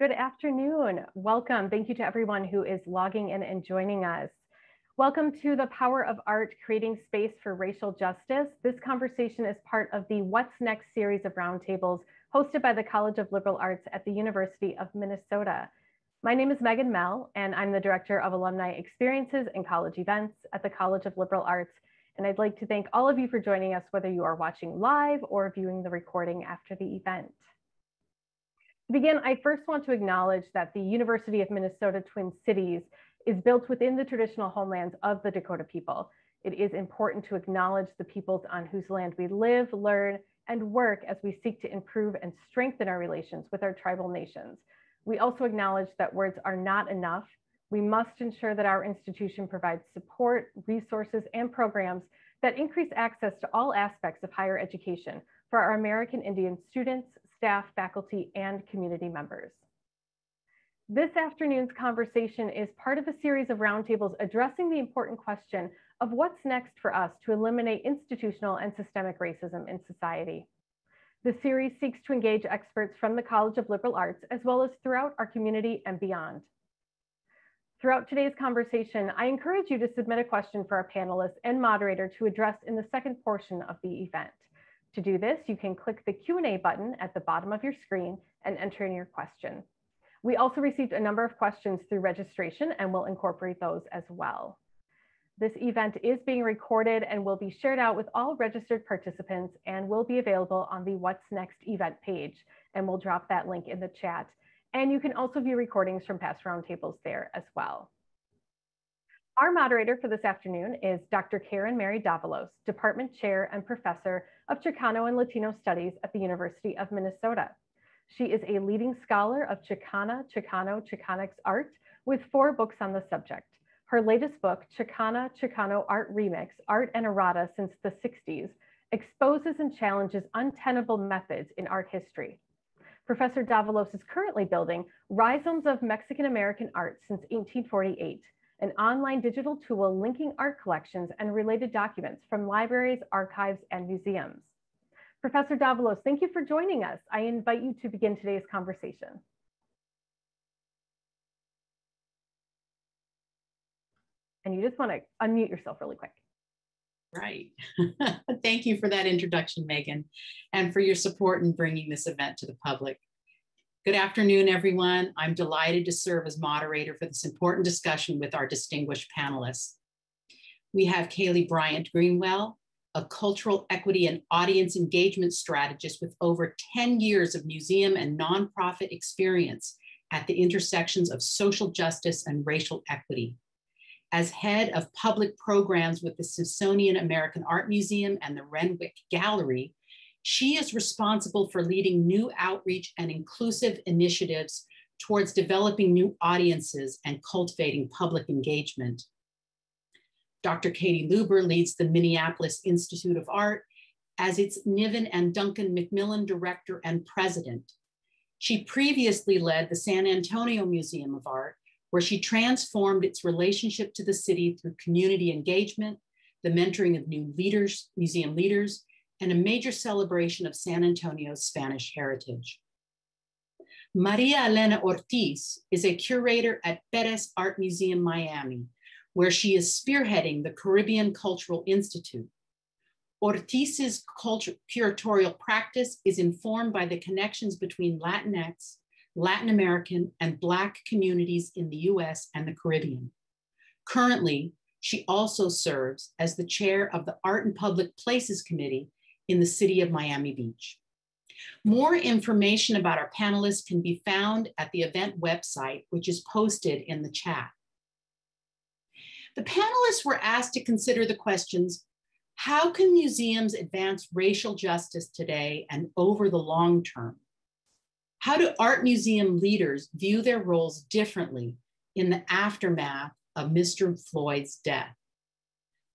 Good afternoon. Welcome. Thank you to everyone who is logging in and joining us. Welcome to the Power of Art, Creating Space for Racial Justice. This conversation is part of the What's Next series of roundtables hosted by the College of Liberal Arts at the University of Minnesota. My name is Megan Mell, and I'm the Director of Alumni Experiences and College Events at the College of Liberal Arts. And I'd like to thank all of you for joining us, whether you are watching live or viewing the recording after the event. To begin, I first want to acknowledge that the University of Minnesota Twin Cities is built within the traditional homelands of the Dakota people. It is important to acknowledge the peoples on whose land we live, learn, and work as we seek to improve and strengthen our relations with our tribal nations. We also acknowledge that words are not enough. We must ensure that our institution provides support, resources, and programs that increase access to all aspects of higher education for our American Indian students, staff, faculty, and community members. This afternoon's conversation is part of a series of roundtables addressing the important question of what's next for us to eliminate institutional and systemic racism in society. The series seeks to engage experts from the College of Liberal Arts, as well as throughout our community and beyond. Throughout today's conversation, I encourage you to submit a question for our panelists and moderator to address in the second portion of the event. To do this, you can click the Q&A button at the bottom of your screen and enter in your question. We also received a number of questions through registration and we'll incorporate those as well. This event is being recorded and will be shared out with all registered participants and will be available on the What's Next event page. And we'll drop that link in the chat. And you can also view recordings from past roundtables there as well. Our moderator for this afternoon is Dr. Karen Mary Davalos, Department Chair and Professor of Chicano and Latino Studies at the University of Minnesota. She is a leading scholar of Chicana, Chicano, Chicanx art with four books on the subject. Her latest book, Chicana Chicano Art Remix, Art and Errata Since the 60s, exposes and challenges untenable methods in art history. Professor Davalos is currently building Rhizomes of Mexican American Art since 1848, an online digital tool linking art collections and related documents from libraries, archives, and museums. Professor Davalos, thank you for joining us. I invite you to begin today's conversation. And you just want to unmute yourself really quick. Right. Thank you for that introduction, Megan, and for your support in bringing this event to the public. Good afternoon, everyone. I'm delighted to serve as moderator for this important discussion with our distinguished panelists. We have Kayleigh Bryant Greenwell, a cultural equity and audience engagement strategist with over 10 years of museum and nonprofit experience at the intersections of social justice and racial equity. As head of public programs with the Smithsonian American Art Museum and the Renwick Gallery, she is responsible for leading new outreach and inclusive initiatives towards developing new audiences and cultivating public engagement. Dr. Katie Luber leads the Minneapolis Institute of Art as its Nivin and Duncan MacMillan director and president. She previously led the San Antonio Museum of Art, where she transformed its relationship to the city through community engagement, the mentoring of new leaders, museum leaders, and a major celebration of San Antonio's Spanish heritage. Maria Elena Ortiz is a curator at Perez Art Museum Miami, where she is spearheading the Caribbean Cultural Institute. Ortiz's culture, curatorial practice is informed by the connections between Latinx, Latin American, and Black communities in the US and the Caribbean. Currently, she also serves as the chair of the Art and Public Places Committee in the city of Miami Beach. More information about our panelists can be found at the event website, which is posted in the chat. The panelists were asked to consider the questions, how can museums advance racial justice today and over the long term? How do art museum leaders view their roles differently in the aftermath of Mr. Floyd's death?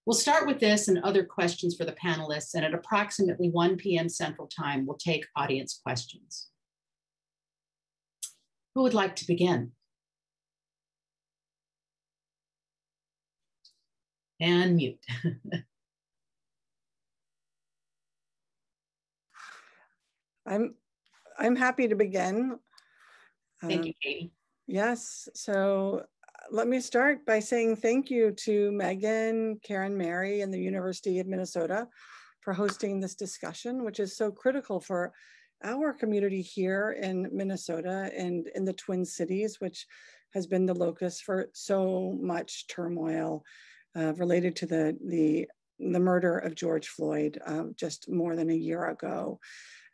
We'll start with this and other questions for the panelists, and at approximately 1 p.m. Central Time, we'll take audience questions. Who would like to begin? And mute. I'm, I'm happy to begin. Thank um, you, Katie. Yes. So let me start by saying thank you to Megan, Karen Mary, and the University of Minnesota for hosting this discussion, which is so critical for our community here in Minnesota and in the Twin Cities, which has been the locus for so much turmoil uh, related to the, the, the murder of George Floyd uh, just more than a year ago,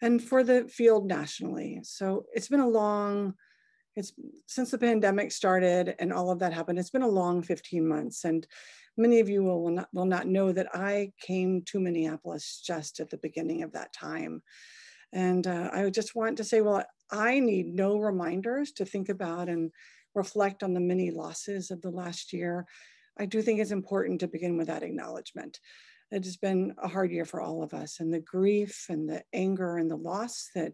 and for the field nationally. So it's been a long, it's since the pandemic started and all of that happened, it's been a long 15 months. And many of you will, not, will not know that I came to Minneapolis just at the beginning of that time. And uh, I just want to say, well, I need no reminders to think about and reflect on the many losses of the last year. I do think it's important to begin with that acknowledgement. It has been a hard year for all of us, and the grief and the anger and the loss that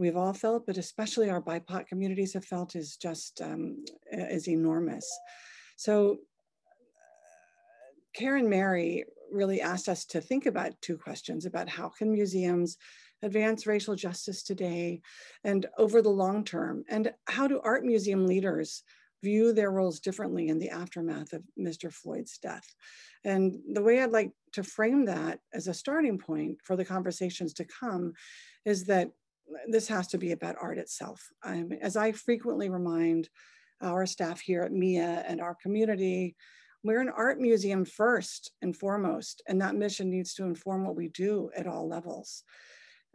we've all felt, but especially our BIPOC communities have felt is just um, is enormous. So Karen Mary really asked us to think about two questions about how can museums advance racial justice today and over the long term? And how do art museum leaders view their roles differently in the aftermath of Mr. Floyd's death? And the way I'd like to frame that as a starting point for the conversations to come is that this has to be about art itself. Um, as I frequently remind our staff here at MIA and our community, we're an art museum first and foremost, and that mission needs to inform what we do at all levels.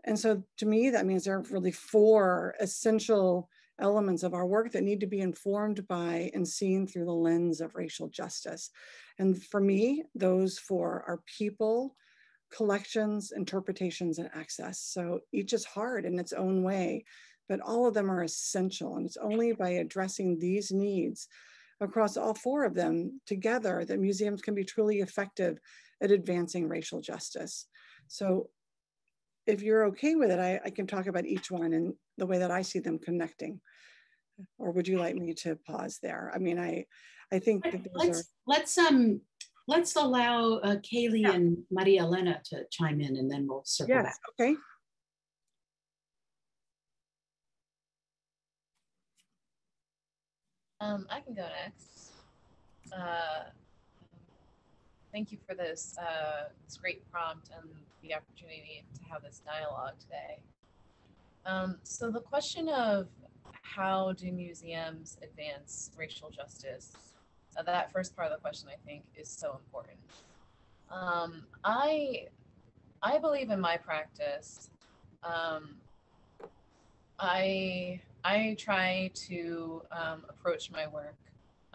And so to me, that means there are really four essential elements of our work that need to be informed by and seen through the lens of racial justice. And for me, those four are people, collections, interpretations, and access. So each is hard in its own way, but all of them are essential. And it's only by addressing these needs across all four of them together that museums can be truly effective at advancing racial justice. So if you're okay with it, I, I can talk about each one and the way that I see them connecting. Or would you like me to pause there? I mean, I, I think that let's, are... let's um let's allow uh, Kayleigh yeah. and Maria Elena to chime in, and then we'll circle yes, back. Okay. Um, I can go next. Uh, thank you for this, uh, this great prompt and the opportunity to have this dialogue today. Um, so the question of how do museums advance racial justice, that first part of the question I think is so important. Um, I, I believe in my practice, um, I, I try to um, approach my work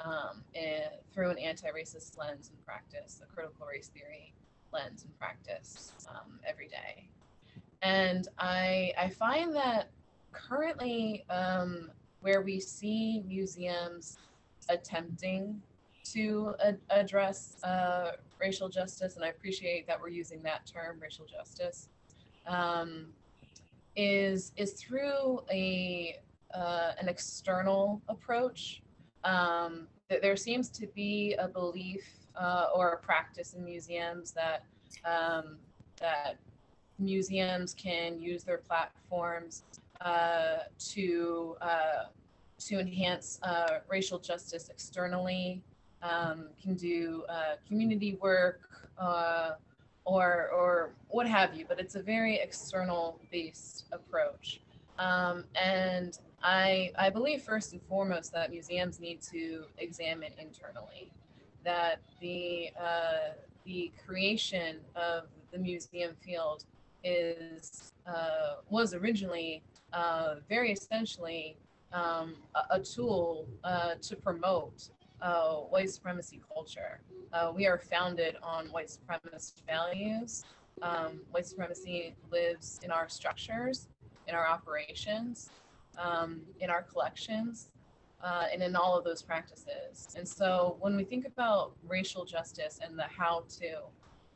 um, and through an anti-racist lens and practice, a critical race theory lens and practice um, every day. And I, I find that currently um, where we see museums attempting to address uh, racial justice, and I appreciate that we're using that term, racial justice, um, is is through a uh, an external approach um, th- there seems to be a belief uh, or a practice in museums that um, that museums can use their platforms uh, to uh, to enhance uh, racial justice externally, um, can do uh, community work uh, or or what have you. But it's a very external based approach, um, and I, I believe first and foremost that museums need to examine internally that the uh, the creation of the museum field is uh, was originally uh, very essentially um, a, a, tool uh, to promote uh, white supremacy culture. Uh, we are founded on white supremacist values. Um, white supremacy lives in our structures, in our operations, um, in our collections uh, and in all of those practices. And so when we think about racial justice and the how to,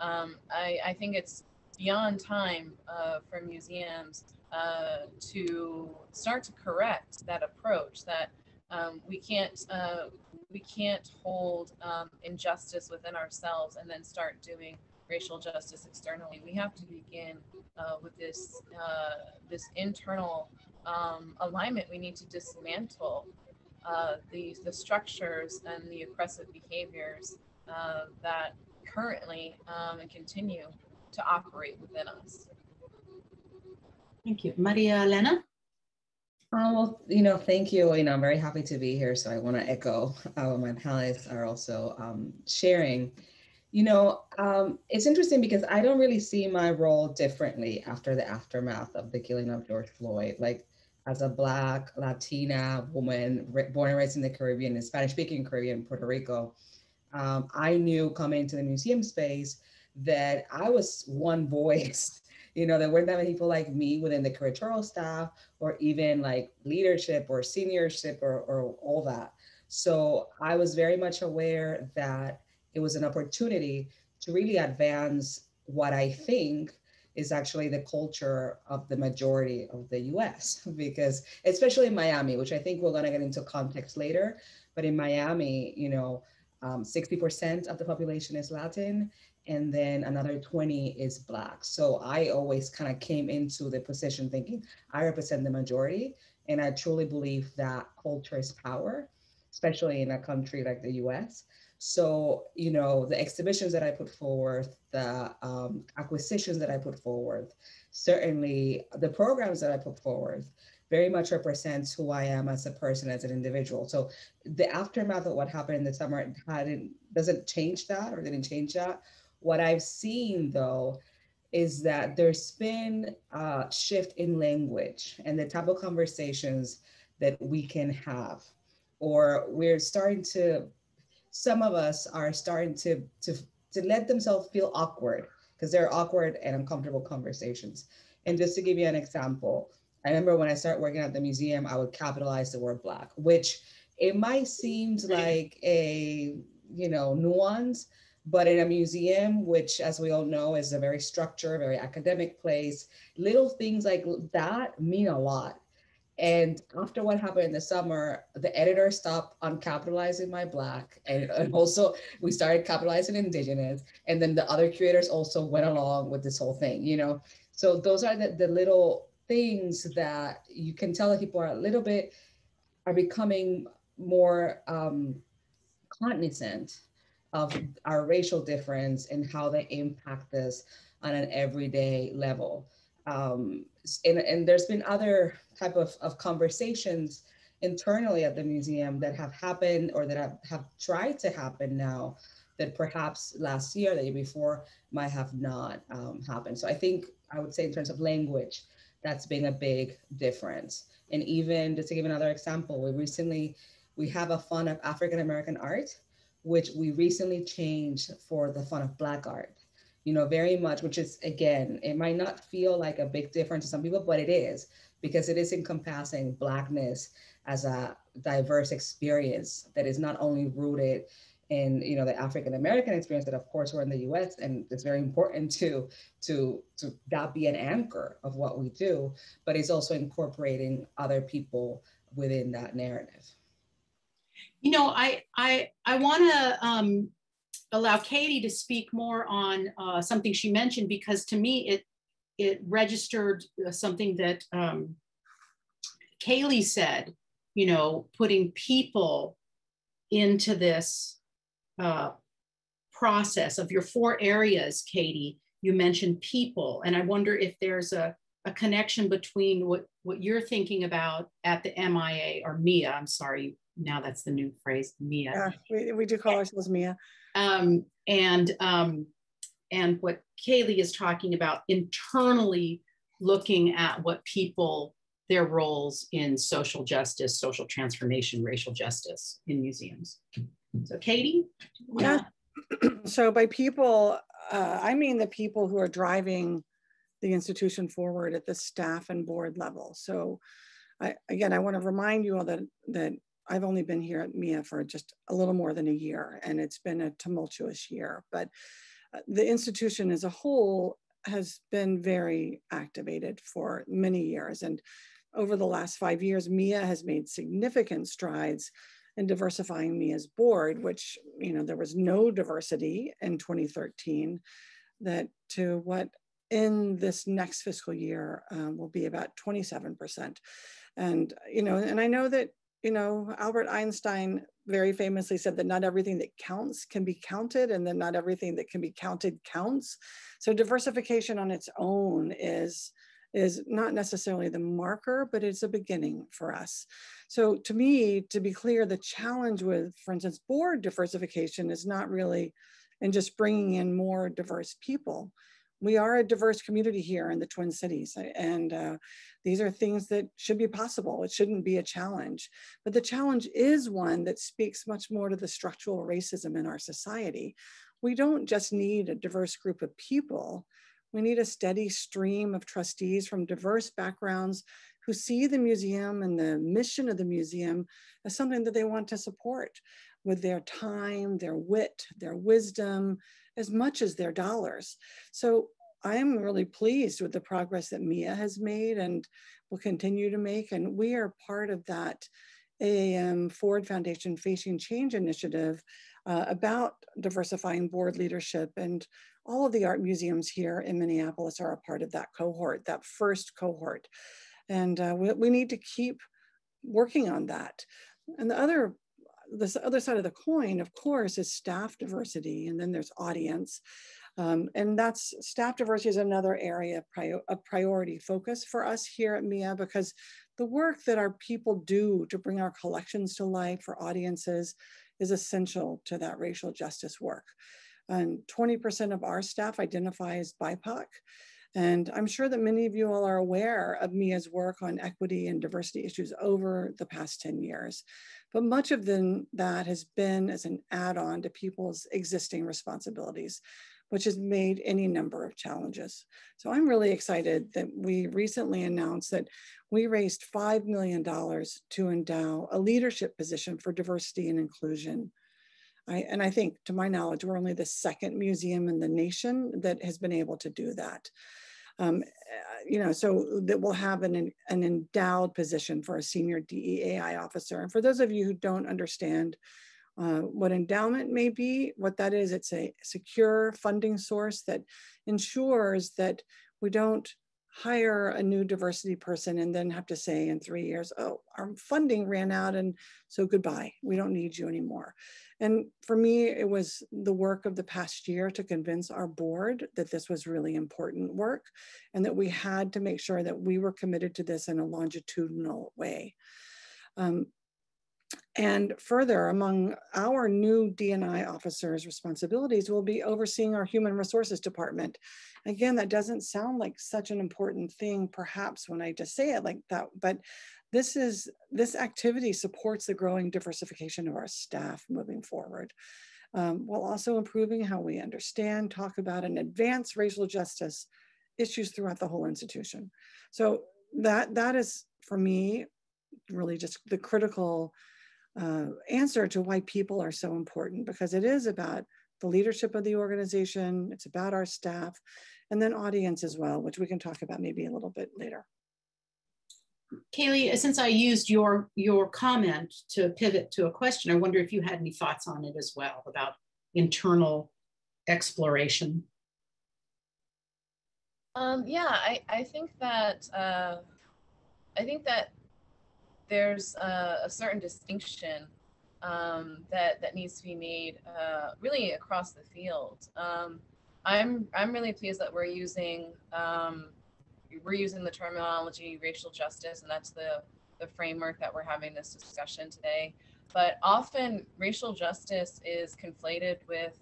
um, I, I, think it's beyond time uh, for museums uh, to start to correct that approach that um, we can't uh, we can't hold um, injustice within ourselves and then start doing racial justice externally. We have to begin uh, with this uh, this internal um, alignment, we need to dismantle uh, the, the structures and the oppressive behaviors uh, that currently um, and continue to operate within us. Thank you. Maria Elena? Uh, well, you know, thank you. You know, I'm very happy to be here. So I want to echo uh, what my panelists are also um, sharing. You know, um, it's interesting because I don't really see my role differently after the aftermath of the killing of George Floyd. Like, as a Black Latina woman born and raised in the Caribbean, in Spanish speaking Caribbean, Puerto Rico, um, I knew coming into the museum space that I was one voice. You know, there weren't that many people like me within the curatorial staff or even like leadership or seniorship or, or all that. So I was very much aware that it was an opportunity to really advance what I think is actually the culture of the majority of the US, because especially in Miami, which I think we're going to get into context later, but in Miami, you know, um, 60% of the population is Latin, and then another 20 is Black. So I always kind of came into the position thinking I represent the majority, and I truly believe that culture is power, especially in a country like the US. So, you know, the exhibitions that I put forward, the um, acquisitions that I put forward, certainly the programs that I put forward, very much represents who I am as a person, as an individual. So the aftermath of what happened in the summer hadn't doesn't change that or didn't change that. What I've seen though is that there's been a shift in language and the type of conversations that we can have, or we're starting to. Some of us are starting to to to let themselves feel awkward because they're awkward and uncomfortable conversations. And just to give you an example, I remember when I started working at the museum, I would capitalize the word black, which it might seem like a, you know, nuance, but in a museum, which as we all know is a very structured, very academic place, little things like that mean a lot. And after what happened in the summer, the editor stopped on capitalizing my black, and, and also we started capitalizing indigenous, and then the other curators also went along with this whole thing, you know. So those are the, the little things that you can tell that people are a little bit are becoming more um, cognizant of our racial difference and how they impact us on an everyday level. Um, and, and there's been other type of, of conversations internally at the museum that have happened or that have, have tried to happen now that perhaps last year, the year before, might have not um, happened. So I think I would say in terms of language, that's been a big difference. And even just to give another example, we recently, we have a fund of African American art, which we recently changed for the fund of Black art. You know, very much, which is again, it might not feel like a big difference to some people, but it is because it is encompassing Blackness as a diverse experience that is not only rooted in you know the African American experience that of course we're in the US and it's very important to to to that be an anchor of what we do but it's also incorporating other people within that narrative. You know I I I want to um, allow Katie to speak more on uh, something she mentioned because to me it it registered uh, something that um, Kayleigh said you know putting people into this uh, process of your four areas, Katie, you mentioned people. And I wonder if there's a, a connection between what, what you're thinking about at the MIA or MIA. I'm sorry, now that's the new phrase, MIA. Yeah, we, we do call ourselves MIA. Um, and, um, and what Kayleigh is talking about internally looking at what people, their roles in social justice, social transformation, racial justice in museums. So Katie? Yeah. so by people, uh, I mean the people who are driving the institution forward at the staff and board level. So I, again, I want to remind you all that, that I've only been here at MIA for just a little more than a year, and it's been a tumultuous year. But uh, the institution as a whole has been very activated for many years. And over the last five years, MIA has made significant strides and diversifying MIA's board, which, you know, there was no diversity in 2013, that to what in this next fiscal year um, will be about 27%. And, you know, and I know that, you know, Albert Einstein very famously said that not everything that counts can be counted and that not everything that can be counted counts. So diversification on its own is, is not necessarily the marker, but it's a beginning for us. So to me, to be clear, the challenge with, for instance, board diversification is not really in just bringing in more diverse people. We are a diverse community here in the Twin Cities, and uh, these are things that should be possible. It shouldn't be a challenge. But the challenge is one that speaks much more to the structural racism in our society. We don't just need a diverse group of people, we need a steady stream of trustees from diverse backgrounds who see the museum and the mission of the museum as something that they want to support with their time, their wit, their wisdom, as much as their dollars. So I am really pleased with the progress that MIA has made and will continue to make. And we are part of that AAM Ford Foundation Facing Change initiative uh, about diversifying board leadership. And all of the art museums here in Minneapolis are a part of that cohort, that first cohort. And uh, we, we need to keep working on that. And the other this other side of the coin, of course, is staff diversity, and then there's audience. Um, and that's staff diversity is another area of, prior, of priority focus for us here at MIA because the work that our people do to bring our collections to life for audiences is essential to that racial justice work. And 20% of our staff identify as BIPOC. And I'm sure that many of you all are aware of MIA's work on equity and diversity issues over the past 10 years. But much of them, that has been as an add-on to people's existing responsibilities, which has made any number of challenges. So I'm really excited that we recently announced that we raised $5 million to endow a leadership position for diversity and inclusion. I, and I think, to my knowledge, we're only the second museum in the nation that has been able to do that. Um, you know, so that we'll have an, an endowed position for a senior DEAI officer. And for those of you who don't understand uh, what endowment may be, what that is, it's a secure funding source that ensures that we don't hire a new diversity person and then have to say in three years, oh, our funding ran out and so goodbye, we don't need you anymore. And for me, it was the work of the past year to convince our board that this was really important work and that we had to make sure that we were committed to this in a longitudinal way. Um, and further, among our new DNI officers' responsibilities will be overseeing our human resources department. Again, that doesn't sound like such an important thing, perhaps when I just say it like that, but this is this activity supports the growing diversification of our staff moving forward, um, while also improving how we understand, talk about, and advance racial justice issues throughout the whole institution. So that that is for me really just the critical uh, answer to why people are so important because it is about the leadership of the organization, it's about our staff, and then audience as well, which we can talk about maybe a little bit later. Kayleigh, since I used your your comment to pivot to a question, I wonder if you had any thoughts on it as well about internal exploration. Um, yeah, I, I think that uh, I think that there's a, a certain distinction um, that that needs to be made uh, really across the field. Um, I'm I'm really pleased that we're using um, we're using the terminology racial justice, and that's the the framework that we're having this discussion today. But often racial justice is conflated with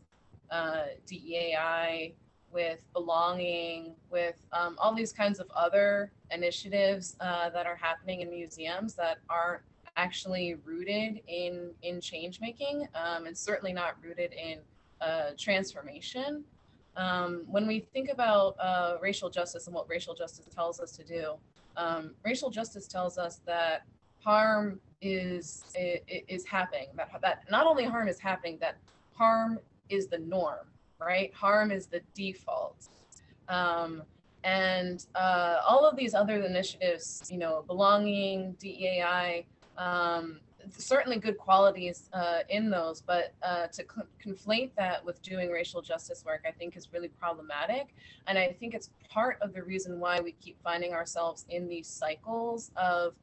uh, DEAI, with belonging, with um, all these kinds of other initiatives uh, that are happening in museums that aren't actually rooted in in change making um, and certainly not rooted in uh, transformation. Um, when we think about uh, racial justice and what racial justice tells us to do, um, racial justice tells us that harm is, is, is happening. That that not only harm is happening, that harm is the norm right? Harm is the default. Um, and uh, all of these other initiatives, you know, belonging, DEAI, Um, certainly good qualities uh, in those, but uh, to conflate that with doing racial justice work, I think is really problematic. And I think it's part of the reason why we keep finding ourselves in these cycles of,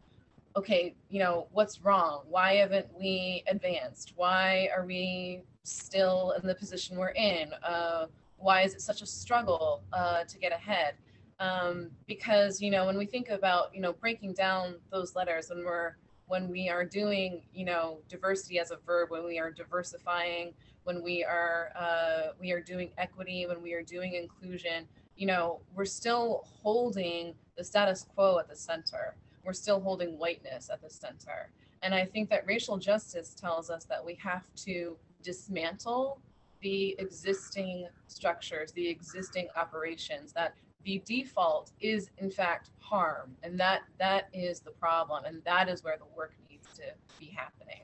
okay, you know, what's wrong? Why haven't we advanced? Why are we still in the position we're in? Uh, why is it such a struggle uh, to get ahead? Um, because, you know, when we think about, you know, breaking down those letters when we're when we are doing, you know, diversity as a verb, when we are diversifying, when we are uh, we are doing equity, when we are doing inclusion, you know, we're still holding the status quo at the center. We're still holding whiteness at the center. And I think that racial justice tells us that we have to dismantle the existing structures, the existing operations that the default is in fact harm. And that that is the problem and that is where the work needs to be happening.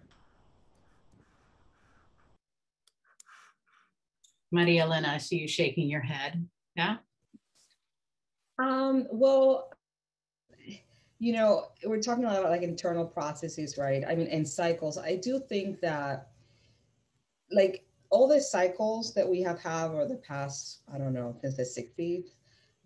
Maria elena i see you shaking your head. Yeah? Um well you know we're talking a lot about like internal processes right i mean and cycles i do think that like all the cycles that we have have over the past i don't know since the 60s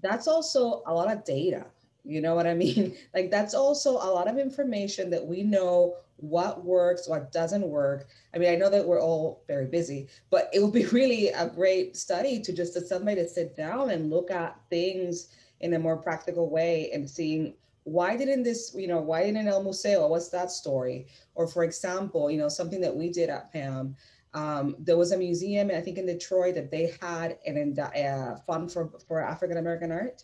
that's also a lot of data. You know what I mean? Like that's also a lot of information that we know what works, what doesn't work. I mean, I know that we're all very busy, but it would be really a great study to just to somebody to sit down and look at things in a more practical way and seeing why didn't this, you know, why didn't El Museo? What's that story? Or for example, you know, something that we did at PAM um, there was a museum, I think in Detroit, that they had an uh, fund for, for African American art.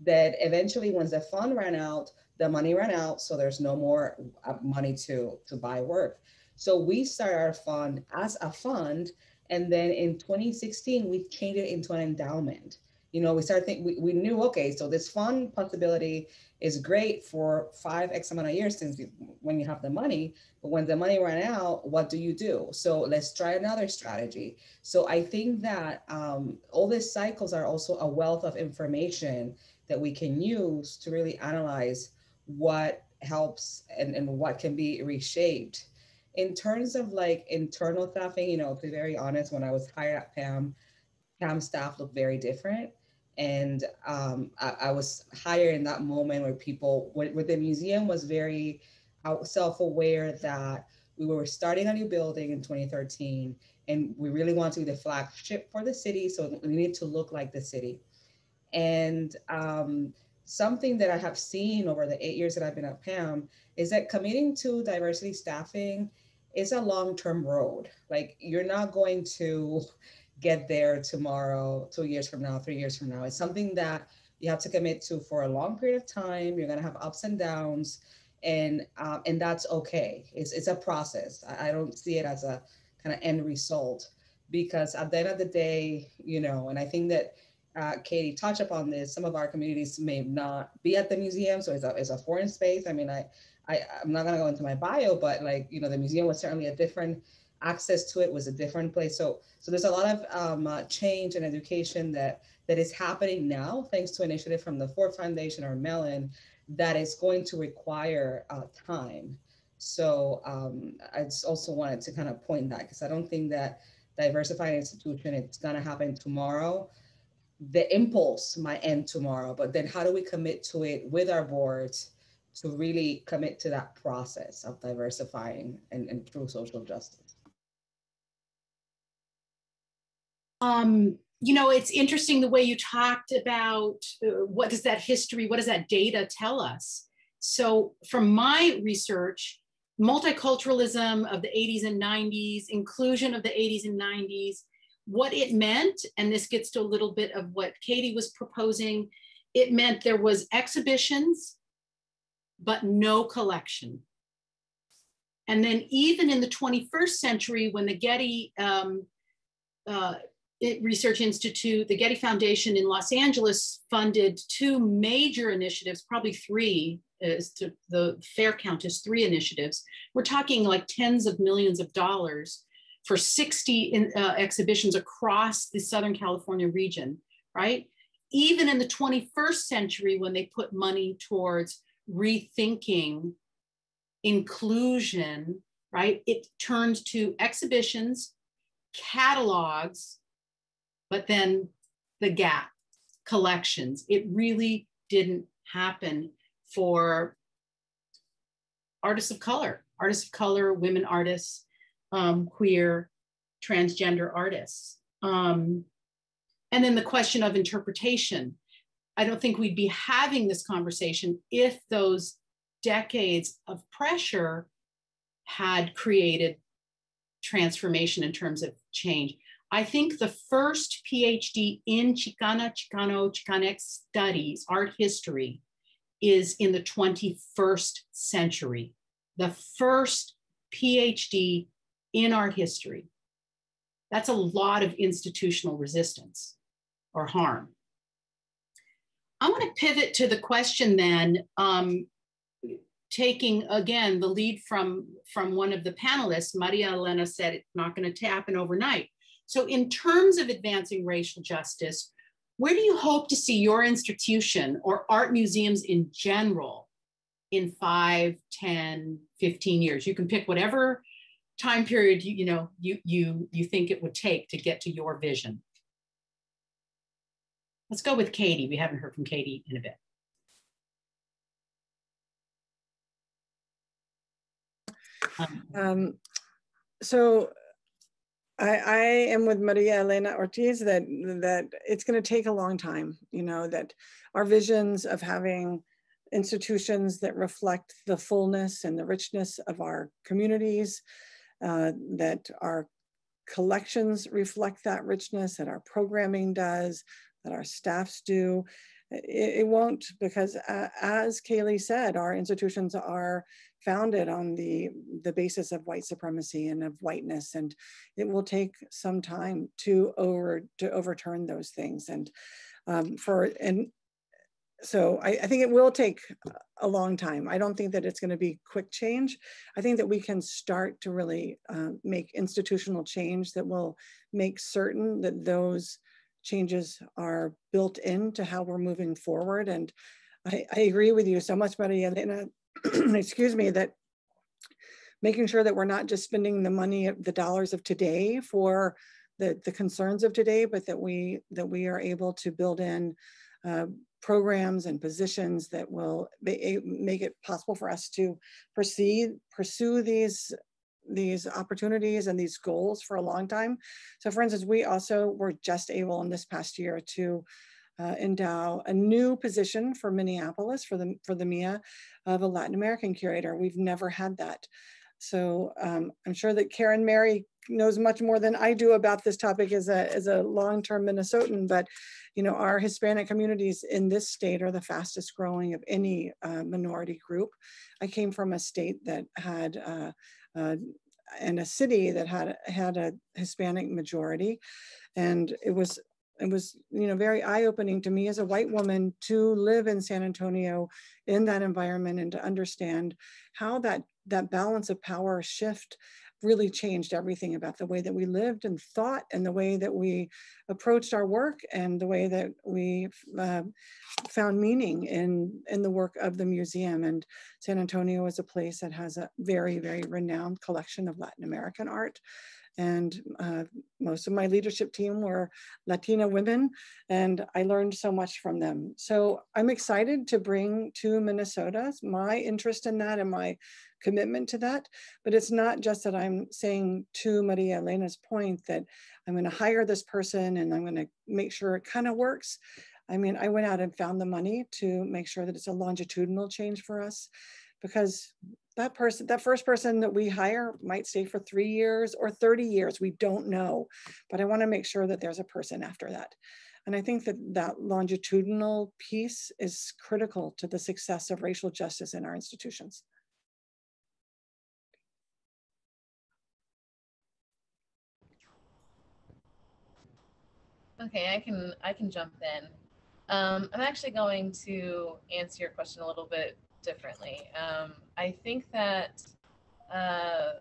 That eventually, once the fund ran out, the money ran out, so there's no more uh, money to to buy work. So we started our fund as a fund, and then in 2016 we changed it into an endowment. You know, we started think we, we knew okay, so this fund possibility is great for five X amount of years since you, when you have the money. But when the money ran out, what do you do? So let's try another strategy. So I think that um, all these cycles are also a wealth of information that we can use to really analyze what helps and, and what can be reshaped. In terms of like internal staffing, you know, to be very honest, when I was hired at PAM, PAM staff looked very different and um, I, I, was hired in that moment where people where, where the museum was very self-aware that we were starting a new building in 2013 and we really wanted to be the flagship for the city so we needed to look like the city. And um, something that i have seen over the eight years that i've been at pam is that committing to diversity staffing is a long-term road. Like you're not going to get there tomorrow, two years from now, three years from now. It's something that you have to commit to for a long period of time. You're gonna have ups and downs, and um, and that's okay. It's it's a process. I, I don't see it as a kind of end result because at the end of the day, you know, and I think that uh, Katie touched upon this. Some of our communities may not be at the museum, so it's a it's a foreign space. I mean, I I I'm not gonna go into my bio, but like you know, the museum was certainly a different access to it was a different place. So, so there's a lot of um, uh, change and education that that is happening now, thanks to initiative from the Ford Foundation or Mellon, that is going to require uh, time. So um, I just also wanted to kind of point that because I don't think that diversified institution it's going to happen tomorrow. The impulse might end tomorrow, but then how do we commit to it with our boards to really commit to that process of diversifying and, and true social justice? Um, you know, it's interesting the way you talked about uh, what does that history, what does that data tell us? So, from my research, multiculturalism of the 80s and 90s, inclusion of the 80s and 90s, what it meant, and this gets to a little bit of what Katie was proposing, it meant there was exhibitions, but no collection. And then even in the 21st century, when the Getty um, uh, Research Institute, the Getty Foundation in Los Angeles funded two major initiatives, probably three, as to the fair count is three initiatives. We're talking like tens of millions of dollars for 60 in, uh, exhibitions across the Southern California region, right? Even in the 21st century, when they put money towards rethinking inclusion, right? It turned to exhibitions, catalogs, but then the gap collections. It really didn't happen for artists of color, artists of color, women artists, um, queer, transgender artists. Um, and then the question of interpretation. I don't think we'd be having this conversation if those decades of pressure had created transformation in terms of change. I think the first PhD in Chicana, Chicano, Chicanx studies, art history, is in the 21st century. The first PhD in art history. That's a lot of institutional resistance or harm. I want to pivot to the question then, um, taking again the lead from, from one of the panelists, Maria Elena said it's not going to happen overnight. So in terms of advancing racial justice, where do you hope to see your institution or art museums in general in 5, 10, 15 years? You can pick whatever time period you, you know you you you think it would take to get to your vision. Let's go with Katie. We haven't heard from Katie in a bit. Um, so I, I am with Maria Elena Ortiz that that it's going to take a long time. You know that our visions of having institutions that reflect the fullness and the richness of our communities, uh, that our collections reflect that richness, that our programming does, that our staffs do. It, it won't because uh, as Kayleigh said, our institutions are founded on the, the basis of white supremacy and of whiteness. And it will take some time to over to overturn those things. And um, for and so I, I, think it will take a long time. I don't think that it's going to be quick change. I think that we can start to really uh, make institutional change that will make certain that those changes are built into how we're moving forward. And I, I agree with you so much, Maria Elena, excuse me, that making sure that we're not just spending the money, the dollars of today for the, the concerns of today, but that we that we are able to build in uh, programs and positions that will make it possible for us to proceed, pursue these these opportunities and these goals for a long time. So for instance, we also were just able in this past year to uh, endow a new position for Minneapolis for the for the MIA of a Latin American curator. We've never had that. So um, I'm sure that Karen Mary knows much more than I do about this topic as a, as a long-term Minnesotan, but you know, our Hispanic communities in this state are the fastest growing of any uh, minority group. I came from a state that had, uh, uh, and a city that had, had a Hispanic majority. And it was it was you know very eye-opening to me as a white woman to live in San Antonio in that environment and to understand how that that balance of power shift really changed everything about the way that we lived and thought and the way that we approached our work and the way that we uh, found meaning in in the work of the museum. And san antonio is a place that has a very very renowned collection of latin american art and uh, most of my leadership team were Latina women, and I learned so much from them. So I'm excited to bring to Minnesota my interest in that and my commitment to that. But it's not just that I'm saying to Maria Elena's point that I'm going to hire this person and I'm going to make sure it kind of works. I mean, I went out and found the money to make sure that it's a longitudinal change for us because that person, that first person that we hire might stay for three years or 30 years. We don't know, but I want to make sure that there's a person after that. And I think that that longitudinal piece is critical to the success of racial justice in our institutions. Okay, I can I can jump in. Um, I'm actually going to answer your question a little bit differently. Um, I think that uh,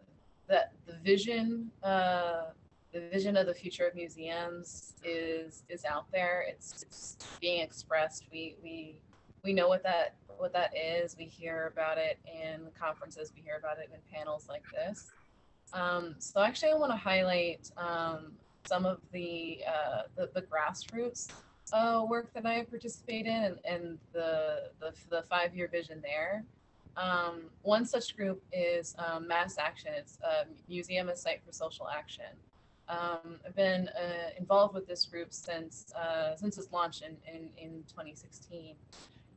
that the vision, uh, the vision of the future of museums is is out there. It's, it's being expressed. We we we know what that what that is. We hear about it in conferences. We hear about it in panels like this. Um, so actually, I want to highlight um, some of the, uh, the, the grassroots uh, work that I participate in and, and the, the, the five year vision there. Um, one such group is um, Mass Action. It's a museum, a site for social action. Um, I've been uh, involved with this group since uh, since its launch in, in, in 2016,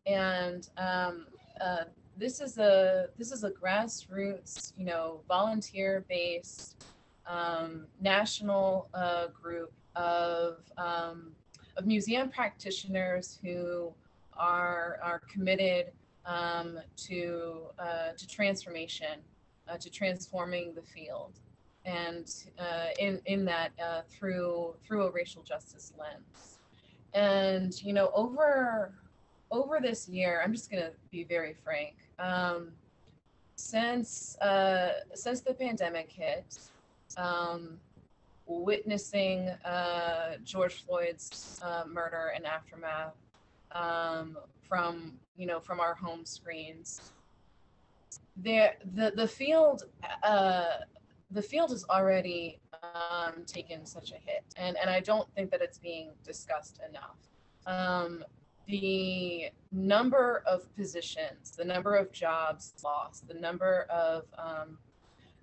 and um, uh, this is a this is a grassroots, you know, volunteer-based um, national uh, group of um, of museum practitioners who are are committed um, to uh, to transformation, uh, to transforming the field, and uh, in in that uh, through through a racial justice lens. And you know, over over this year, I'm just gonna be very frank. Um, since uh, since the pandemic hit, um, witnessing uh, George Floyd's murder and aftermath um, from you know from our home screens. There, the the field, uh, the field has already um, taken such a hit, and and I don't think that it's being discussed enough. Um, the number of positions, the number of jobs lost, the number of um,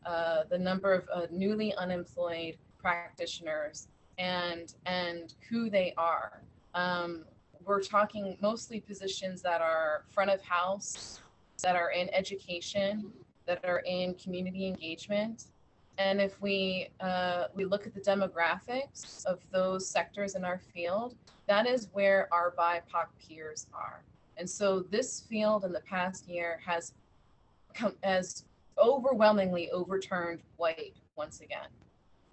uh, the number of uh, newly unemployed practitioners, and and who they are. Um, we're talking mostly positions that are front of house, that are in education, that are in community engagement. And if we uh, we look at the demographics of those sectors in our field, that is where our BIPOC peers are. And so this field in the past year has come as overwhelmingly overturned white once again.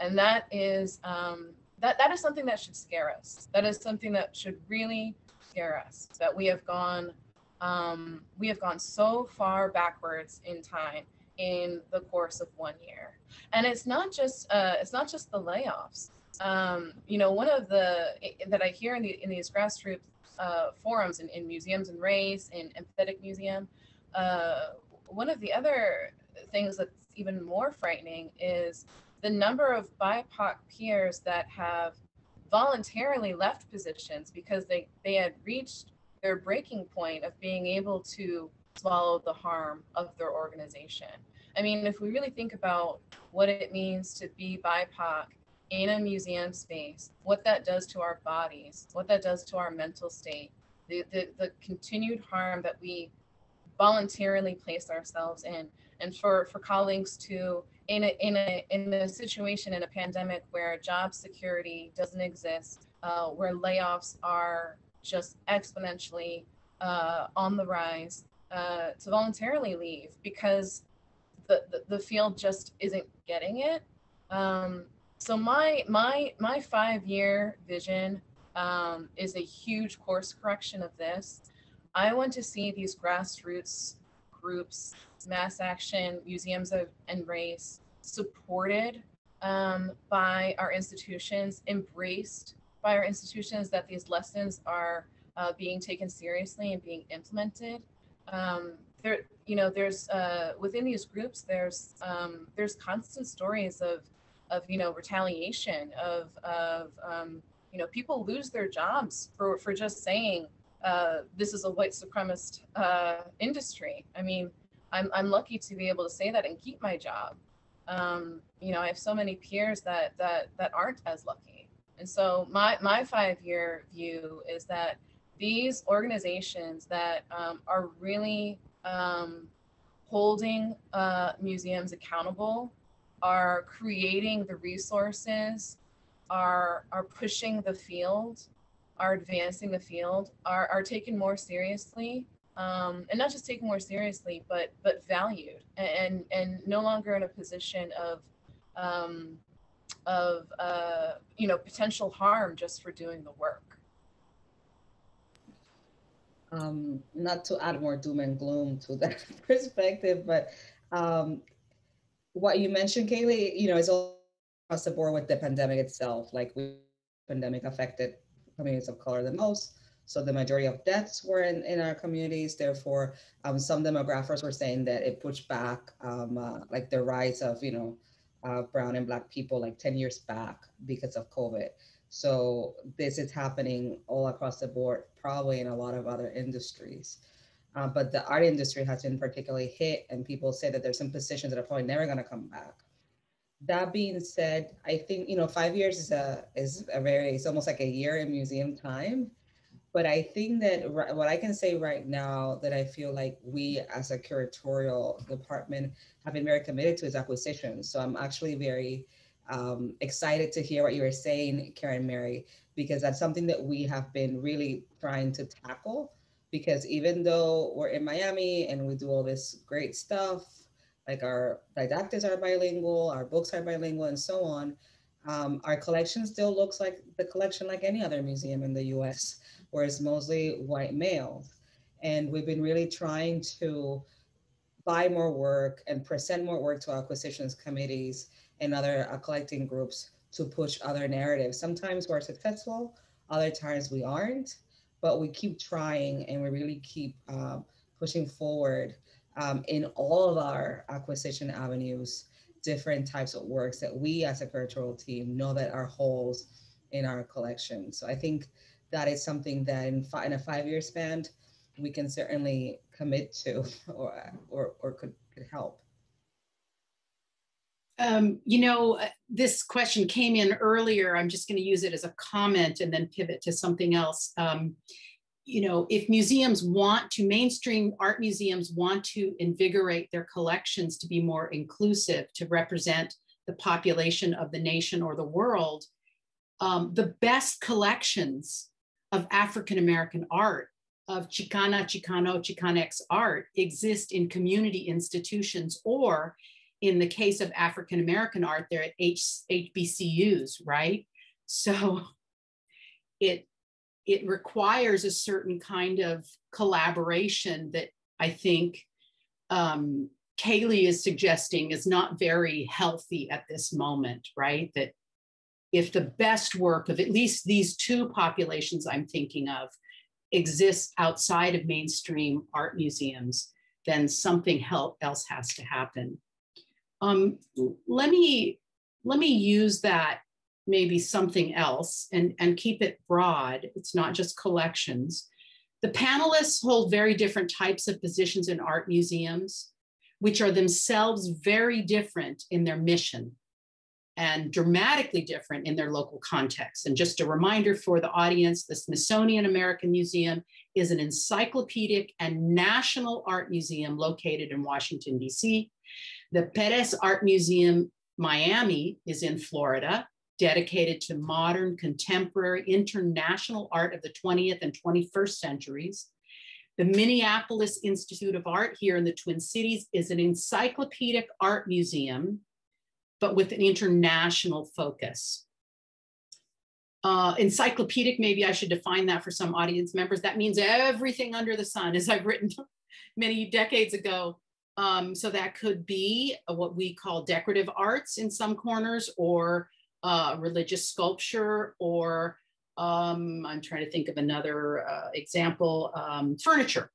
And that is um, that that is something that should scare us. That is something that should really scare us that we have gone um, we have gone so far backwards in time in the course of one year and it's not just uh, it's not just the layoffs um, you know one of the that i hear in, the, in these grassroots uh, forums in, in museums and race in empathetic museum uh, one of the other things that's even more frightening is the number of bipoc peers that have voluntarily left positions because they, they had reached their breaking point of being able to swallow the harm of their organization. I mean, if we really think about what it means to be BIPOC in a museum space, what that does to our bodies, what that does to our mental state, the, the, the continued harm that we voluntarily place ourselves in, and for, for colleagues to in a, in a in a situation in a pandemic where job security doesn't exist, uh, where layoffs are just exponentially uh, on the rise, uh, to voluntarily leave because the, the, the field just isn't getting it. Um, so my my my five year vision um, is a huge course correction of this. I want to see these grassroots groups mass action, museums of, and race, supported um, by our institutions, embraced by our institutions that these lessons are uh, being taken seriously and being implemented. Um, there, you know, there's uh, within these groups, there's um, there's constant stories of of you know retaliation, of of um, you know people lose their jobs for for just saying uh, this is a white supremacist uh, industry. I mean, I'm, I'm lucky to be able to say that and keep my job. Um, you know, I have so many peers that that that aren't as lucky. And so my my five year view is that these organizations that um, are really um, holding uh, museums accountable are creating the resources, are are pushing the field, are advancing the field, are are taken more seriously um, and not just taken more seriously, but but valued and and no longer in a position of um, of uh, you know potential harm just for doing the work. Um, not to add more doom and gloom to that perspective, but um, what you mentioned, Kayleigh, you know, is all across the board with the pandemic itself. Like we pandemic affected communities of color the most So the majority of deaths were in, in our communities. Therefore, um, some demographers were saying that it pushed back um, uh, like the rise of, you know, uh, brown and black people like 10 years back because of COVID. So this is happening all across the board, probably in a lot of other industries. Uh, but the art industry has been particularly hit, and people say that there's some positions that are probably never going to come back. That being said, I think you know five years is a is a very it's almost like a year in museum time. But I think that what I can say right now that I feel like we as a curatorial department have been very committed to is acquisition. So I'm actually very um, excited to hear what you were saying, Karen Mary, because that's something that we have been really trying to tackle. Because even though we're in Miami and we do all this great stuff, like our didactics are bilingual, our books are bilingual, and so on, um, our collection still looks like the collection like any other museum in the US where it's mostly white males. And we've been really trying to buy more work and present more work to our acquisitions committees and other uh, collecting groups to push other narratives. Sometimes we're successful, other times we aren't, but we keep trying and we really keep uh, pushing forward um, in all of our acquisition avenues, different types of works that we as a curatorial team know that are holes in our collection. So I think that is something that in, fi- in a five-year span, we can certainly commit to or, or, or could, could help. Um, you know, uh, this question came in earlier. I'm just going to use it as a comment and then pivot to something else. Um, you know, if museums want to, mainstream art museums want to invigorate their collections to be more inclusive, to represent the population of the nation or the world, um, the best collections of African American art, of Chicana, Chicano, Chicanx art exist in community institutions, or in the case of African American art, they're at H, HBCUs, right? So it, it requires a certain kind of collaboration that I think um, Kayleigh is suggesting is not very healthy at this moment, right? That if the best work of at least these two populations I'm thinking of exists outside of mainstream art museums, then something else has to happen. Um, let me let me use that maybe something else and, and keep it broad. It's not just collections. The panelists hold very different types of positions in art museums, which are themselves very different in their mission and dramatically different in their local context. And just a reminder for the audience, the Smithsonian American Museum is an encyclopedic and national art museum located in Washington, DC. The Perez Art Museum Miami is in Florida, dedicated to modern, contemporary, international art of the 20th and 21st centuries. The Minneapolis Institute of Art here in the Twin Cities is an encyclopedic art museum but with an international focus. Uh, encyclopedic, maybe I should define that for some audience members. That means everything under the sun, as I've written many decades ago. Um, so that could be what we call decorative arts in some corners, or uh, religious sculpture, or um, I'm trying to think of another uh, example, um, furniture.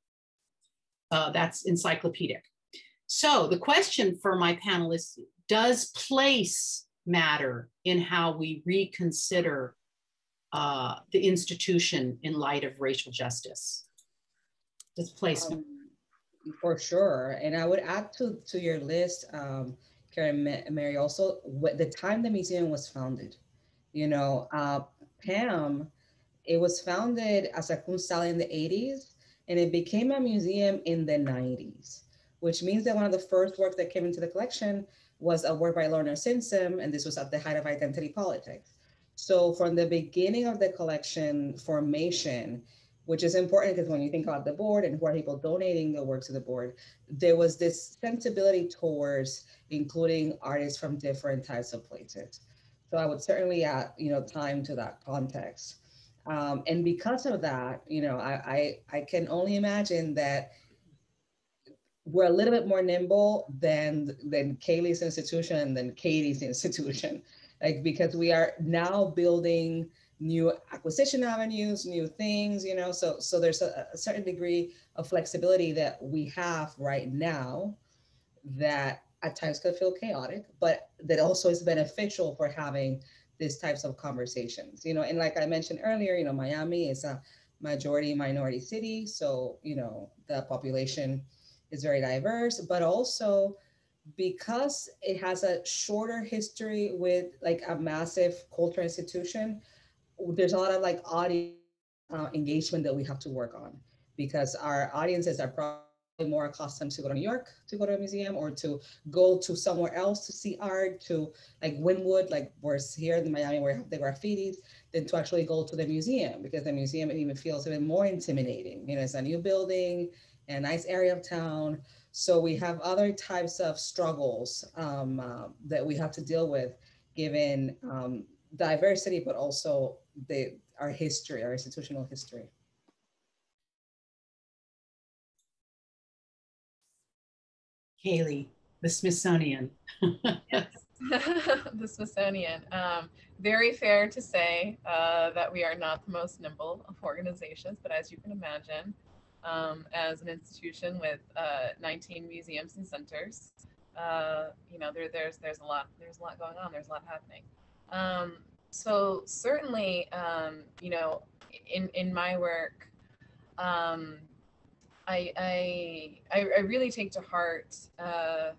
Uh, that's encyclopedic. So the question for my panelists does place matter in how we reconsider uh, the institution in light of racial justice? Does place um, For sure. And I would add to, to your list, um, Karen Mary, also the time the museum was founded. You know, uh, PAMM, it was founded as a Kunsthalle in the 80s and it became a museum in the 90s, which means that one of the first works that came into the collection was a work by Lorna Simpson, and this was at the height of identity politics. So from the beginning of the collection formation, which is important because when you think about the board and who are people donating the work to the board, there was this sensibility towards including artists from different types of places. So I would certainly add, you know, time to that context. Um, and because of that, you know, I, I, I can only imagine that we're a little bit more nimble than than Kayleigh's institution and Katie's institution, like because we are now building new acquisition avenues, new things, you know, so, so there's a, a certain degree of flexibility that we have right now that at times could feel chaotic, but that also is beneficial for having these types of conversations, you know, and like I mentioned earlier, you know, Miami is a majority minority city. So, you know, the population is very diverse, but also because it has a shorter history with like a massive cultural institution, there's a lot of like audience uh, engagement that we have to work on because our audiences are probably more accustomed to go to New York to go to a museum or to go to somewhere else to see art, to like Wynwood, like we're here in Miami where we have the graffitis, than to actually go to the museum because the museum even feels even more intimidating. You know, it's a new building, a nice area of town. So we have other types of struggles um, uh, that we have to deal with given um, diversity, but also the, our history, our institutional history. Kayleigh, the Smithsonian. yes, the Smithsonian. Um, very fair to say uh, that we are not the most nimble of organizations, but as you can imagine, um, as an institution with uh, 19 museums and centers, uh, you know, there, there's there's a lot there's a lot going on. There's a lot happening. Um, so certainly, um, you know, in in my work, um, I, I, I really take to heart, uh,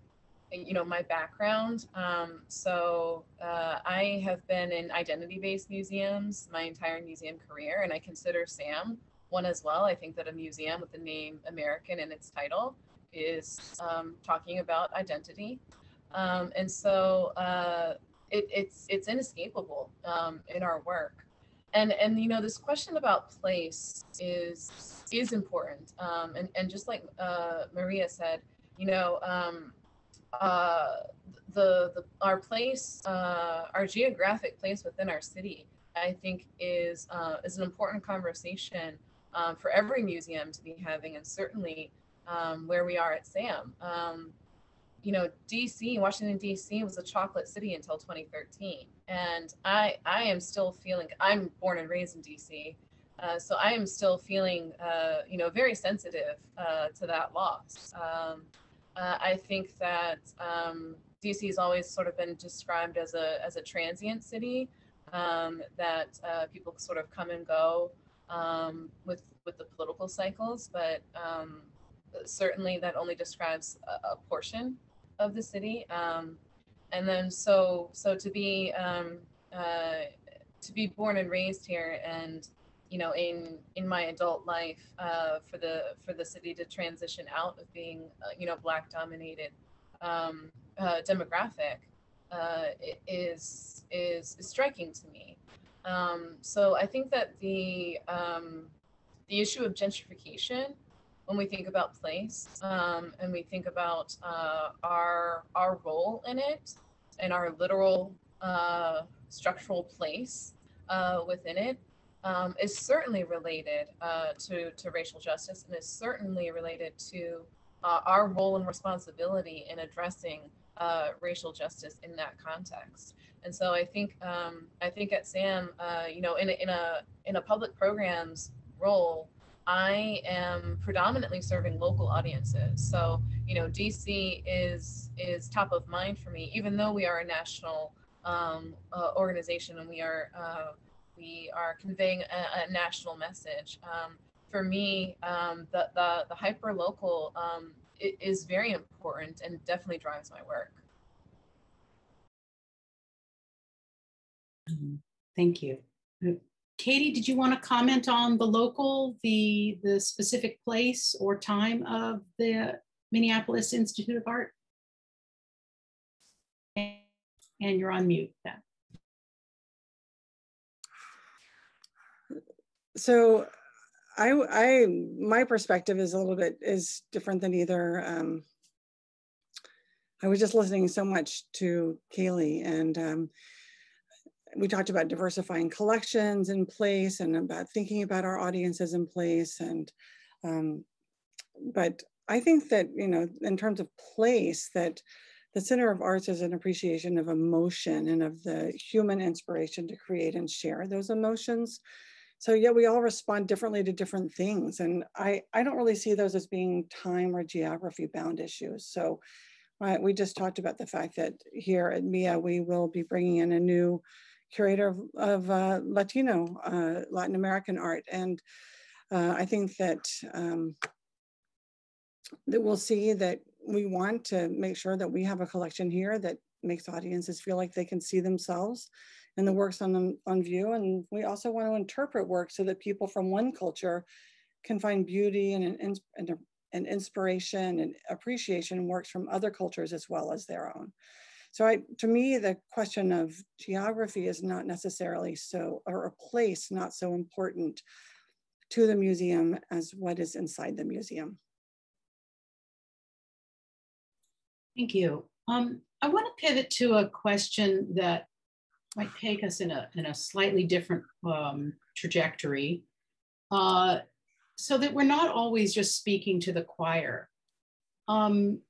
you know, my background. Um, so uh, I have been in identity-based museums my entire museum career, and I consider SAM one as well. I think that a museum with the name American in its title is um, talking about identity, um, and so uh, it, it's it's inescapable um, in our work. And and you know this question about place is is important. Um, and and just like uh, Maria said you know um, uh, the the our place uh, our geographic place within our city I think is uh, is an important conversation um, for every museum to be having and certainly um, where we are at SAM um, you know, DC, Washington DC was a chocolate city until 2013, and I I am still feeling. I'm born and raised in DC, uh, so I am still feeling, uh, you know, very sensitive uh, to that loss. Um, uh, I think that um, DC has always sort of been described as a as a transient city um, that uh, people sort of come and go um, with with the political cycles, but um, certainly that only describes a, a portion of the city. Um, and then so so to be um, uh, to be born and raised here and you know in in my adult life uh, for the for the city to transition out of being uh, you know black dominated um, uh, demographic uh, is, is is striking to me um, so I think that the um, the issue of gentrification when we think about place um, and we think about uh, our our role in it and our literal uh, structural place uh, within it um, is certainly related uh, to to racial justice and is certainly related to uh, our role and responsibility in addressing uh, racial justice in that context. And so I think um, I think at SAM, you know, in a, in a in a public programs role, I am predominantly serving local audiences. So, you know, DC is is top of mind for me, even though we are a national um, uh, organization and we are uh, we are conveying a, a national message. Um, for me, um, the, the the hyper local um, is very important and definitely drives my work. Thank you. Katie, did you want to comment on the local, the, the specific place or time of the Minneapolis Institute of Art? And you're on mute. Then. So I, I, my perspective is a little bit is different than either. Um, I was just listening so much to Kayleigh and um, we talked about diversifying collections in place and about thinking about our audiences in place and um, but i think that you know in terms of place that the Center of Arts is an appreciation of emotion and of the human inspiration to create and share those emotions. So yeah, we all respond differently to different things. And I, I don't really see those as being time or geography bound issues. So uh, we just talked about the fact that here at MIA, we will be bringing in a new curator of, of uh, Latino, uh, Latin American art. And uh, I think that, um, that we'll see that we want to make sure that we have a collection here that makes audiences feel like they can see themselves in the works on, on view. And we also want to interpret work so that people from one culture can find beauty and, and, and, and inspiration and appreciation in works from other cultures as well as their own. So I, to me, the question of geography is not necessarily so, or a place not so important to the museum as what is inside the museum. Thank you. Um, I want to pivot to a question that might take us in a, in a slightly different um, trajectory uh, so that we're not always just speaking to the choir. Um,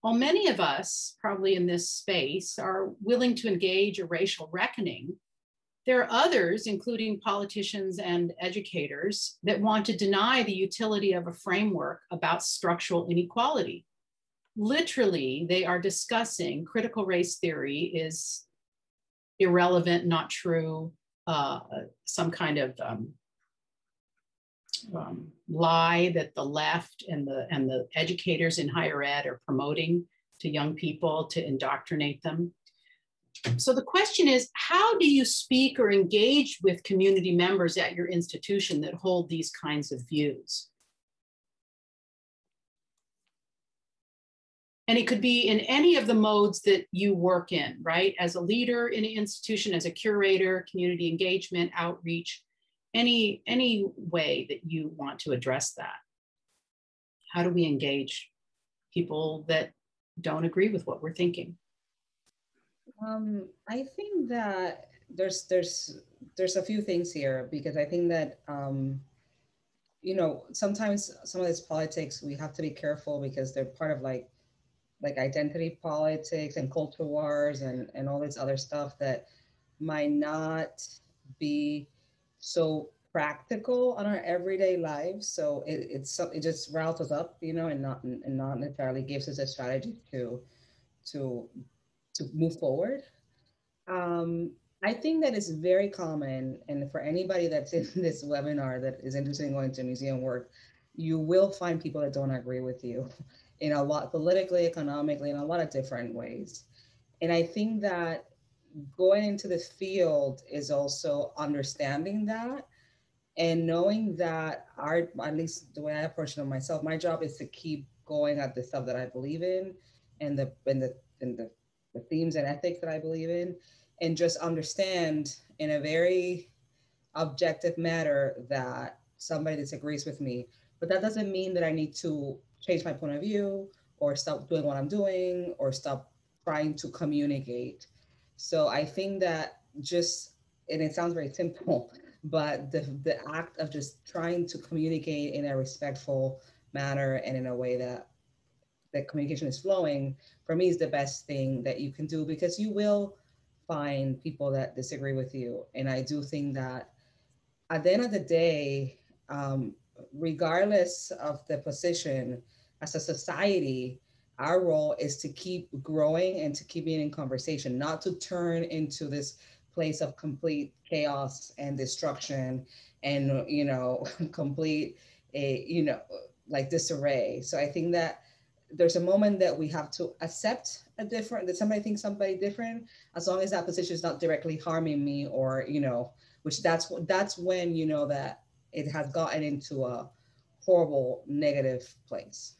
while many of us, probably in this space, are willing to engage a racial reckoning, there are others, including politicians and educators, that want to deny the utility of a framework about structural inequality. Literally they are discussing critical race theory is irrelevant, not true, uh, some kind of um, um, lie that the left and the and the educators in higher ed are promoting to young people to indoctrinate them. So the question is, how do you speak or engage with community members at your institution that hold these kinds of views? And it could be in any of the modes that you work in, right? As a leader in an institution, as a curator, community engagement, outreach, any, any way that you want to address that. How do we engage people that don't agree with what we're thinking? Um, I think that there's there's there's a few things here because I think that um, you know sometimes some of this politics we have to be careful because they're part of like like identity politics and culture wars and, and all this other stuff that might not be so practical on our everyday lives. So it, it's it just routes us up, you know, and not and not necessarily gives us a strategy to to to move forward. Um, I think that it's very common, and for anybody that's in this webinar that is interested in going to museum work, you will find people that don't agree with you in a lot politically, economically, in a lot of different ways. And I think that going into the field is also understanding that and knowing that our at least the way I approach it myself, my job is to keep going at the stuff that I believe in and the and the and the, the themes and ethics that I believe in, and just understand in a very objective manner that somebody disagrees with me. But that doesn't mean that I need to change my point of view or stop doing what I'm doing or stop trying to communicate. So I think that just, and it sounds very simple, but the, the act of just trying to communicate in a respectful manner and in a way that that communication is flowing for me is the best thing that you can do because you will find people that disagree with you. And I do think that at the end of the day, um, regardless of the position, as a society, our role is to keep growing and to keep being in conversation, not to turn into this place of complete chaos and destruction and you know complete a you know like disarray. So I think that there's a moment that we have to accept a different that somebody thinks somebody different as long as that position is not directly harming me or you know which that's that's when you know that it has gotten into a horrible negative place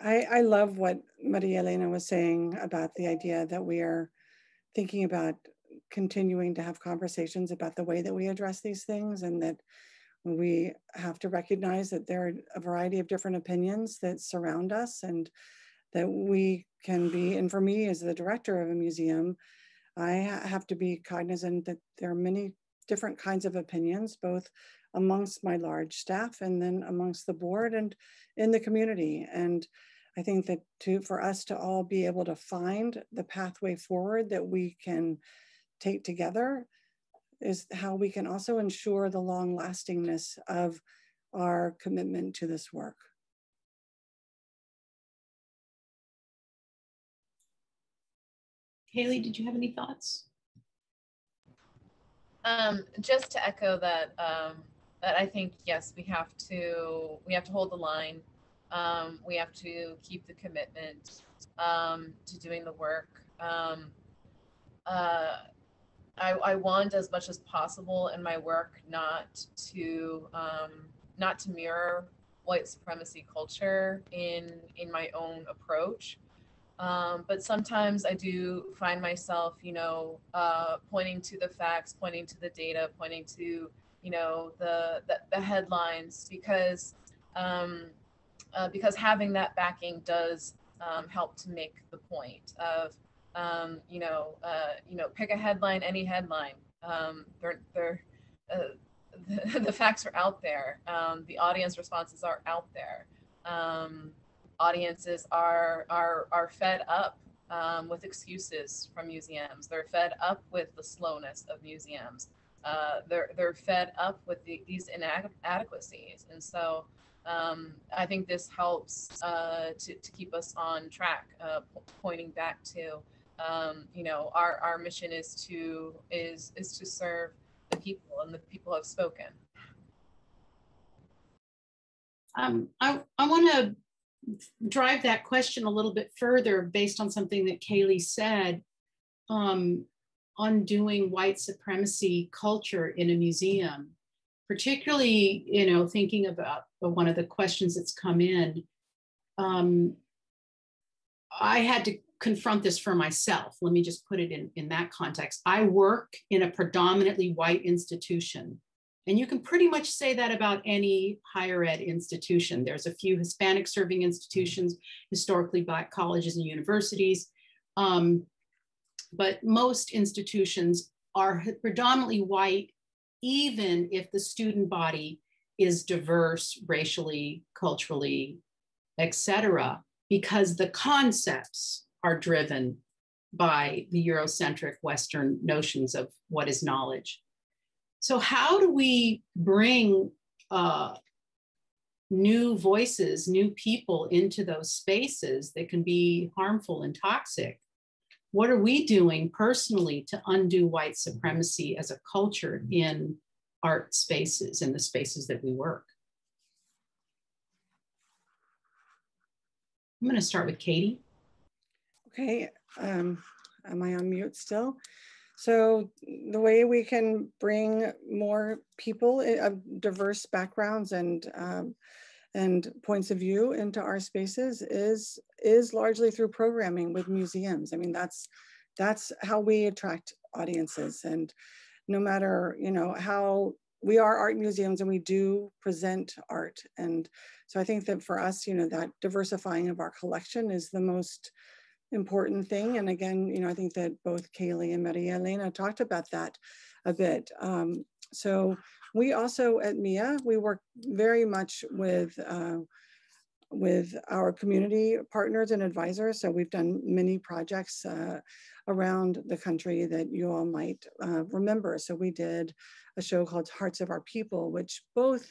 I, I love what Maria Elena was saying about the idea that we are thinking about continuing to have conversations about the way that we address these things and that we have to recognize that there are a variety of different opinions that surround us and that we can be, and for me as the director of a museum, I have to be cognizant that there are many different kinds of opinions, both amongst my large staff and then amongst the board and in the community. And I think that to, for us to all be able to find the pathway forward that we can take together is how we can also ensure the long lastingness of our commitment to this work. Kayleigh, did you have any thoughts? Um, just to echo that, um, that I think yes, we have to we have to hold the line. Um, we have to keep the commitment um, to doing the work. Um, uh, I, I, want as much as possible in my work not to um, not to mirror white supremacy culture in in my own approach. Um, but sometimes I do find myself, you know, uh, pointing to the facts, pointing to the data, pointing to, you know, the the, the headlines because um, uh, because having that backing does um, help to make the point of, um, you know, uh, you know, pick a headline, any headline. Um, they're they're uh, the, the, facts are out there. Um, the audience responses are out there. Um, audiences are are are fed up with excuses from museums. They're fed up with the slowness of museums. Uh, they're they're fed up with the, these inadequacies, and so um, I think this helps uh, to to keep us on track, uh, pointing back to um, you know our our mission is to is is to serve the people, and the people have spoken. Um, I I want to drive that question a little bit further based on something that Kayleigh said, um, undoing white supremacy culture in a museum, particularly, you know, thinking about one of the questions that's come in. Um, I had to confront this for myself. Let me just put it in, in that context. I work in a predominantly white institution and you can pretty much say that about any higher ed institution. There's a few Hispanic serving institutions, historically Black colleges and universities. Um, but most institutions are predominantly white, even if the student body is diverse racially, culturally, etc., because the concepts are driven by the Eurocentric Western notions of what is knowledge. So, how do we bring uh, new voices, new people into those spaces that can be harmful and toxic? What are we doing personally to undo white supremacy as a culture in art spaces, in the spaces that we work? I'm going to start with Katie. Okay. Um, am I on mute still? So the way we can bring more people of diverse backgrounds and um, and points of view into our spaces is is largely through programming with museums. I mean, that's that's how we attract audiences. And no matter you know how we are art museums and we do present art. And so I think that for us, you know, that diversifying of our collection is the most important thing. And again, you know, I think that both Kayleigh and Maria Elena talked about that a bit. Um, so we also at MIA, we work very much with uh, with our community partners and advisors. So we've done many projects uh, around the country that you all might uh, remember. So we did a show called Hearts of Our People, which both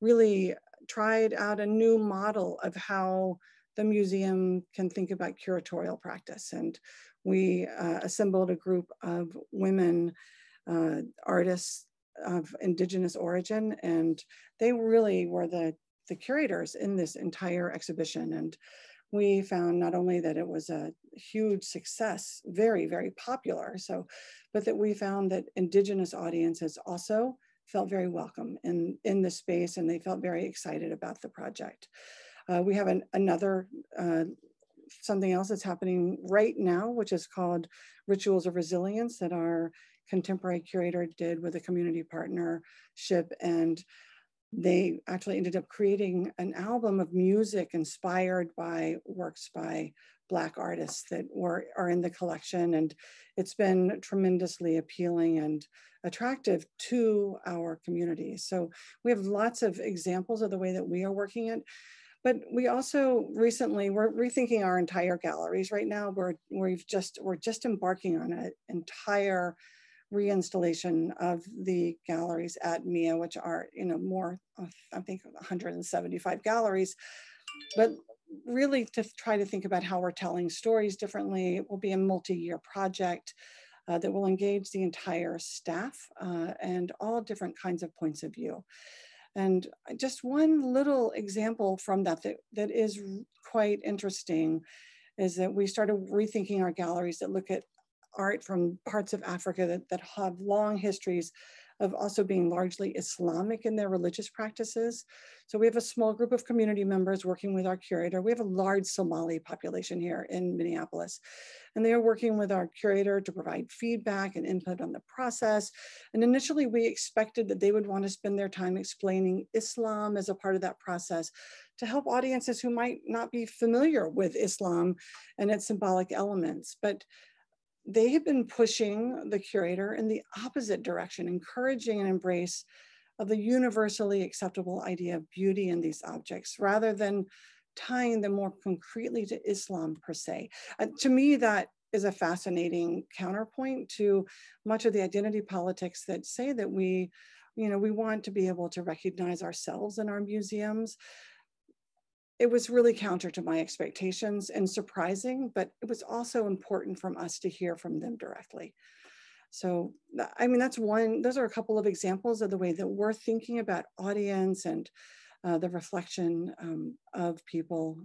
really tried out a new model of how the museum can think about curatorial practice. And we uh, assembled a group of women uh, artists of indigenous origin, and they really were the, the curators in this entire exhibition. And we found not only that it was a huge success, very, very popular, so, but that we found that indigenous audiences also felt very welcome in, in the space and they felt very excited about the project. Uh, we have an, another, uh, something else that's happening right now, which is called Rituals of Resilience that our contemporary curator did with a community partnership. And they actually ended up creating an album of music inspired by works by Black artists that were, are in the collection. And it's been tremendously appealing and attractive to our community. So we have lots of examples of the way that we are working it. But we also recently, we're rethinking our entire galleries right now. We're, we've just, we're just embarking on an entire reinstallation of the galleries at MIA, which are, you know, more, I think 175 galleries. But really to try to think about how we're telling stories differently. It will be a multi-year project uh, that will engage the entire staff uh, and all different kinds of points of view. And just one little example from that, that that is quite interesting is that we started rethinking our galleries that look at art from parts of Africa that, that have long histories of also being largely Islamic in their religious practices. So we have a small group of community members working with our curator. We have a large Somali population here in Minneapolis, and they are working with our curator to provide feedback and input on the process. And initially we expected that they would want to spend their time explaining Islam as a part of that process to help audiences who might not be familiar with Islam and its symbolic elements. But they have been pushing the curator in the opposite direction, encouraging an embrace of the universally acceptable idea of beauty in these objects rather than tying them more concretely to Islam per se. Uh, to me, that is a fascinating counterpoint to much of the identity politics that say that we, you know, we want to be able to recognize ourselves in our museums, it was really counter to my expectations and surprising, but it was also important from us to hear from them directly. So, I mean, that's one, those are a couple of examples of the way that we're thinking about audience and uh, the reflection um, of people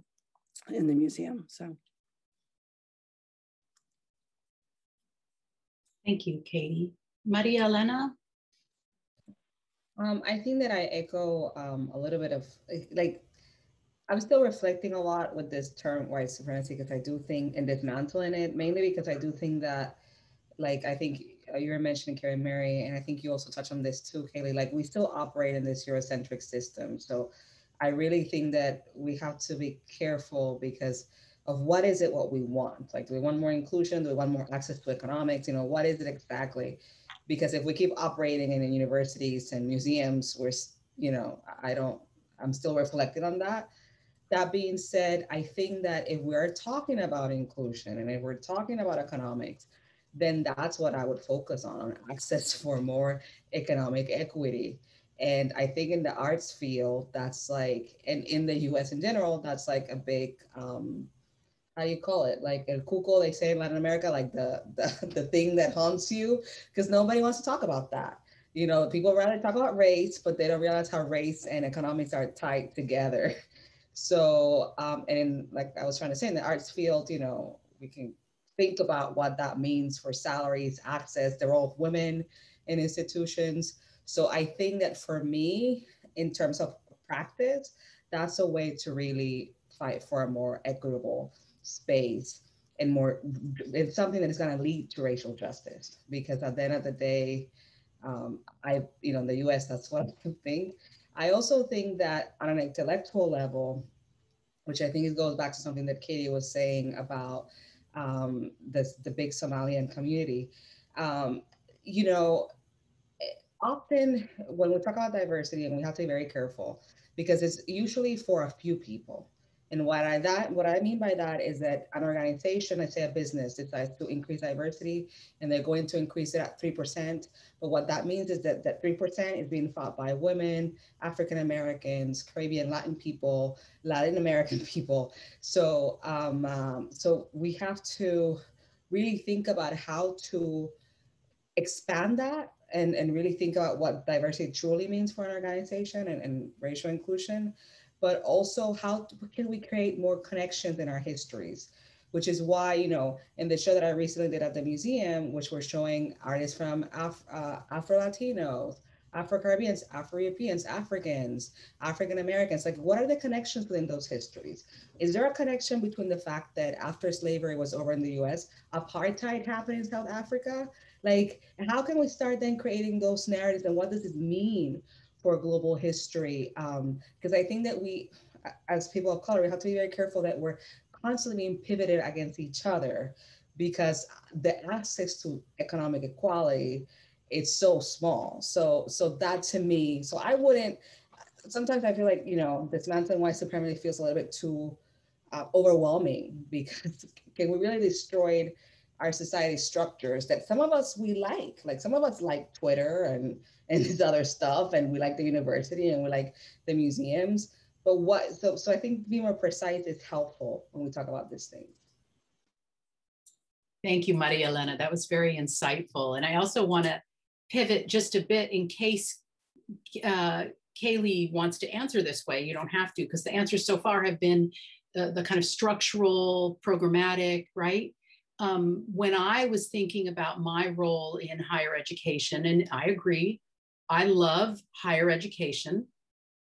in the museum. So. Thank you, Katie. Maria Elena? Um, I think that I echo um, a little bit of like I'm still reflecting a lot with this term white supremacy because I do think and dismantling it mainly because I do think that, like I think uh, you were mentioning Karen Mary, and I think you also touched on this too, Kayleigh. Like we still operate in this Eurocentric system, so I really think that we have to be careful because of what is it what we want. Like, do we want more inclusion? Do we want more access to economics? You know, what is it exactly? Because if we keep operating in universities and museums, we're, you know, I don't. I'm still reflecting on that that being said, I think that if we're talking about inclusion and if we're talking about economics, then that's what I would focus on, on access for more economic equity. And I think in the arts field, that's like, and in the US in general, that's like a big, um, how do you call it? Like a cuco, they say in Latin America, like the, the, the thing that haunts you, because nobody wants to talk about that. You know, people rather talk about race, but they don't realize how race and economics are tied together. So, um, and like I was trying to say in the arts field, you know, we can think about what that means for salaries, access, the role of women in institutions. So I think that for me, in terms of practice, that's a way to really fight for a more equitable space and more, it's something that is going to lead to racial justice. Because at the end of the day, um, I, you know, in the US, that's what I think. I also think that on an intellectual level, which I think it goes back to something that Katie was saying about um, the, the big Somalian community, um, you know, often when we talk about diversity, and we have to be very careful because it's usually for a few people. And what I that what I mean by that is that an organization, let's say a business, decides to increase diversity and they're going to increase it at three percent. But what that means is that that three percent is being fought by women, African Americans, Caribbean, Latin people, Latin American people. So um, um, so we have to really think about how to expand that and, and really think about what diversity truly means for an organization and, and racial inclusion but also how can we create more connections in our histories? Which is why you know in the show that i recently did at the museum which we're showing artists from Af- uh, afro latinos afro caribbeans afro europeans africans african americans like what are the connections within those histories? Is there a connection between the fact that after slavery was over in the us apartheid happened in south africa? Like how can we start then creating those narratives and what does it mean for global history. Because um, I think that we, as people of color, we have to be very careful that we're constantly being pivoted against each other because the access to economic equality it's so small. So so that to me, so I wouldn't. Sometimes I feel like you know this and white supremacy feels a little bit too uh, overwhelming because we really destroyed our society structures that some of us we like. Like some of us like Twitter and and this other stuff, and we like the university and we like the museums. But what so so I think being more precise is helpful when we talk about these things. Thank you, Maria Elena. That was very insightful. And I also want to pivot just a bit in case uh, Kayleigh wants to answer this way. You don't have to, because the answers so far have been the, the kind of structural, programmatic, right? Um, when I was thinking about my role in higher education, and I agree, I love higher education.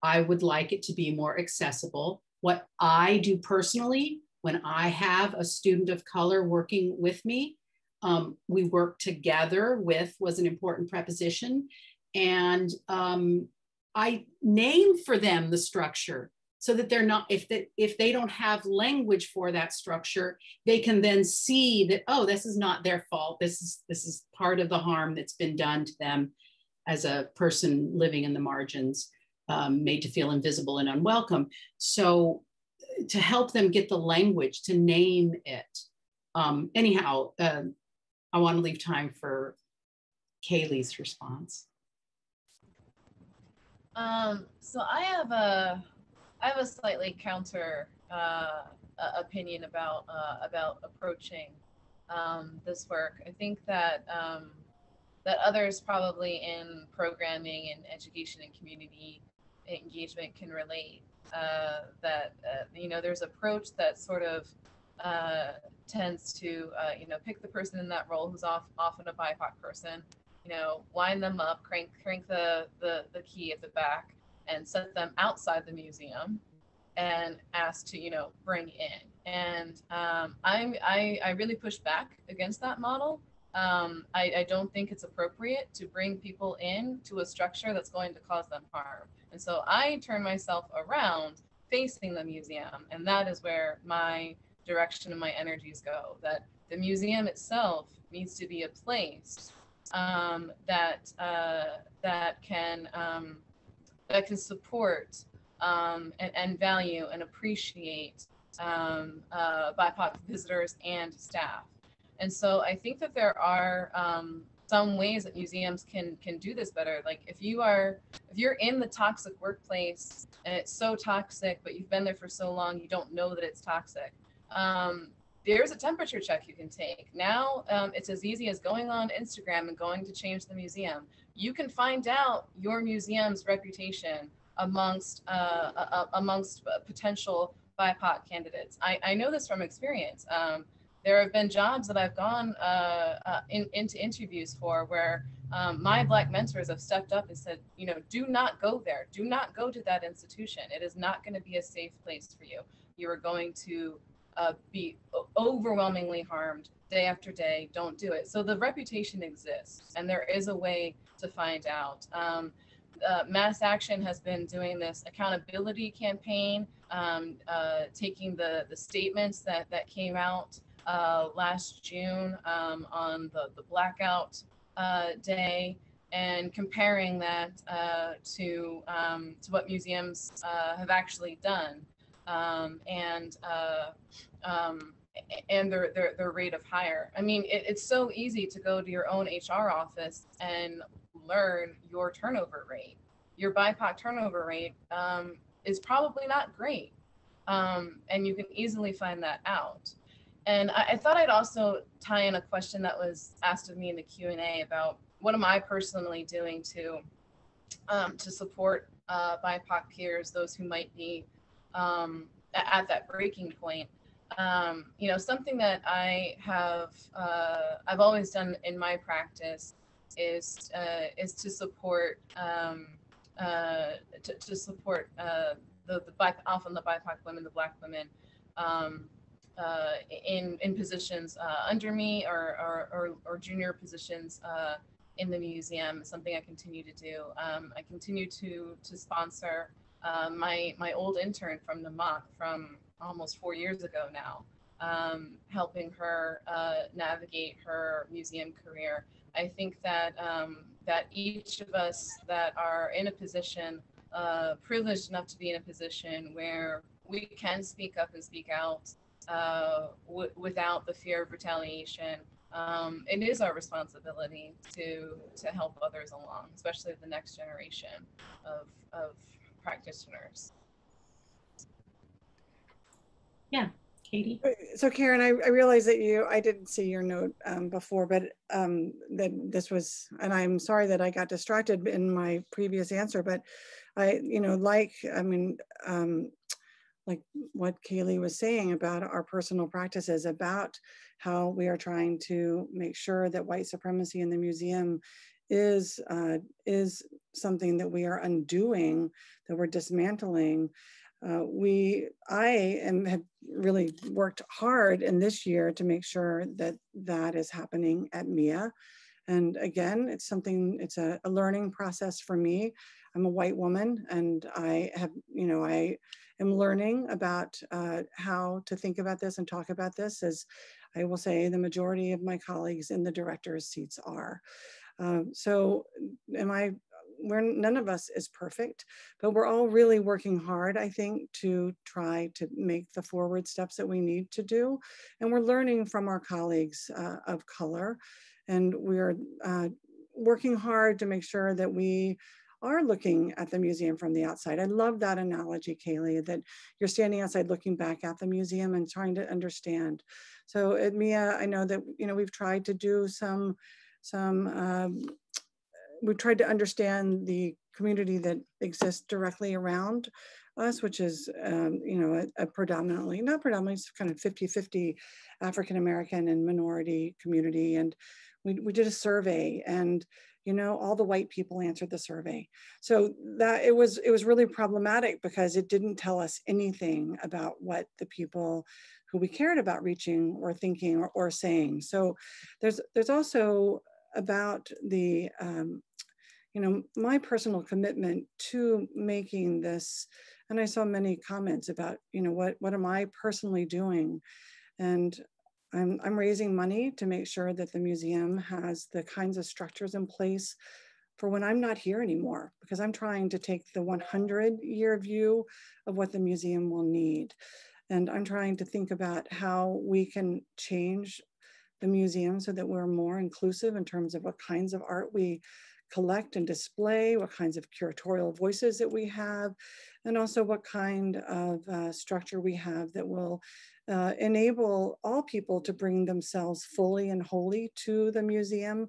I would like it to be more accessible. What I do personally, when I have a student of color working with me, um, we work together with was an important preposition. And um, I name for them the structure so that they're not, if, they, if they don't have language for that structure, they can then see that, oh, this is not their fault. This is, this is part of the harm that's been done to them as a person living in the margins, um, made to feel invisible and unwelcome. So to help them get the language to name it. Um, anyhow, uh, I want to leave time for Kayleigh's response. Um, so I have a, I have a slightly counter uh, opinion about uh, about approaching um, this work. I think that um, that others probably in programming and education and community engagement can relate. Uh, that uh, you know, there's approach that sort of uh, tends to, uh, you know, pick the person in that role who's off, often a BIPOC person, you know, line them up, crank, crank the, the, the key at the back and set them outside the museum and ask to, you know, bring in. And um, I'm, I, I really push back against that model. Um, I, I don't think it's appropriate to bring people in to a structure that's going to cause them harm. And so I turn myself around facing the museum. And that is where my direction and my energies go. That the museum itself needs to be a place um, that uh, that can um, that can support um, and, and, value and appreciate um, uh, BIPOC visitors and staff. And so I think that there are um, some ways that museums can can do this better. Like if you are if you're in the toxic workplace and it's so toxic, but you've been there for so long, you don't know that it's toxic um, there's a temperature check you can take. Now um, it's as easy as going on Instagram and going to change the museum. You can find out your museum's reputation amongst uh, uh, amongst potential BIPOC candidates. I, I know this from experience. Um, there have been jobs that I've gone uh, uh, in, into interviews for where um, my Black mentors have stepped up and said, you know, do not go there. Do not go to that institution. It is not going to be a safe place for you. You are going to uh, be overwhelmingly harmed day after day, don't do it. So the reputation exists, and there is a way to find out. Um, uh, Mass Action has been doing this accountability campaign, um, uh, taking the, the statements that, that came out uh, last June um, on the, the blackout uh, day and comparing that uh, to, um, to what museums uh, have actually done um, and uh, um, and their, their their rate of hire. I mean, it, it's so easy to go to your own HR office and learn your turnover rate. Your BIPOC turnover rate um, is probably not great, um, and you can easily find that out. And I, I, thought I'd also tie in a question that was asked of me in the Q and A about what am I personally doing to um, to support uh, BIPOC peers, those who might be um, at that breaking point. Um, you know, something that I have uh, I've always done in my practice is uh, is to support um, uh, to, to, support uh, the the BIPOC, often the BIPOC women, the Black women. Um, uh, in in positions uh, under me or or, or, or junior positions in the museum something I continue to do. Um, I continue to to sponsor um, my my old intern from the MOC from almost four years ago now, um, helping her uh, navigate her museum career. I think that um, that each of us that are in a position, uh, privileged enough to be in a position where we can speak up and speak out uh, w- without the fear of retaliation. Um, it is our responsibility to to help others along, especially the next generation of of practitioners. Yeah, Katie. So Karen, I, I realize that you, I didn't see your note um, before, but um, that this was, and I'm sorry that I got distracted in my previous answer, but I, you know, like, I mean, um, like what Kayleigh was saying about our personal practices, about how we are trying to make sure that white supremacy in the museum is uh, is something that we are undoing, that we're dismantling. Uh, we, I am have really worked hard in this year to make sure that that is happening at MIA. And again, it's something, it's a, a learning process for me. I'm a white woman and I have, you know, I am learning about uh, how to think about this and talk about this as I will say the majority of my colleagues in the director's seats are. Um, so am I, we're, none of us is perfect, but we're all really working hard, I think, to try to make the forward steps that we need to do. And we're learning from our colleagues uh, of color. And we're uh, working hard to make sure that we are looking at the museum from the outside. I love that analogy, Kayleigh, that you're standing outside looking back at the museum and trying to understand. So at MIA, I know that, you know, we've tried to do some some, um, we tried to understand the community that exists directly around us, which is, um, you know, a, a, predominantly, not predominantly, it's kind of 50-50 African-American and minority community. And we, we did a survey and, you know, all the white people answered the survey. So that it was, it was really problematic because it didn't tell us anything about what the people who we cared about reaching or thinking or, or saying. So there's, there's also about the, um, you know, my personal commitment to making this, and I saw many comments about, you know, what, what am I personally doing? And I'm, I'm raising money to make sure that the museum has the kinds of structures in place for when I'm not here anymore, because I'm trying to take the 100 year view of what the museum will need. And I'm trying to think about how we can change the museum so that we're more inclusive in terms of what kinds of art we collect and display, what kinds of curatorial voices that we have, and also what kind of uh, structure we have that will uh, enable all people to bring themselves fully and wholly to the museum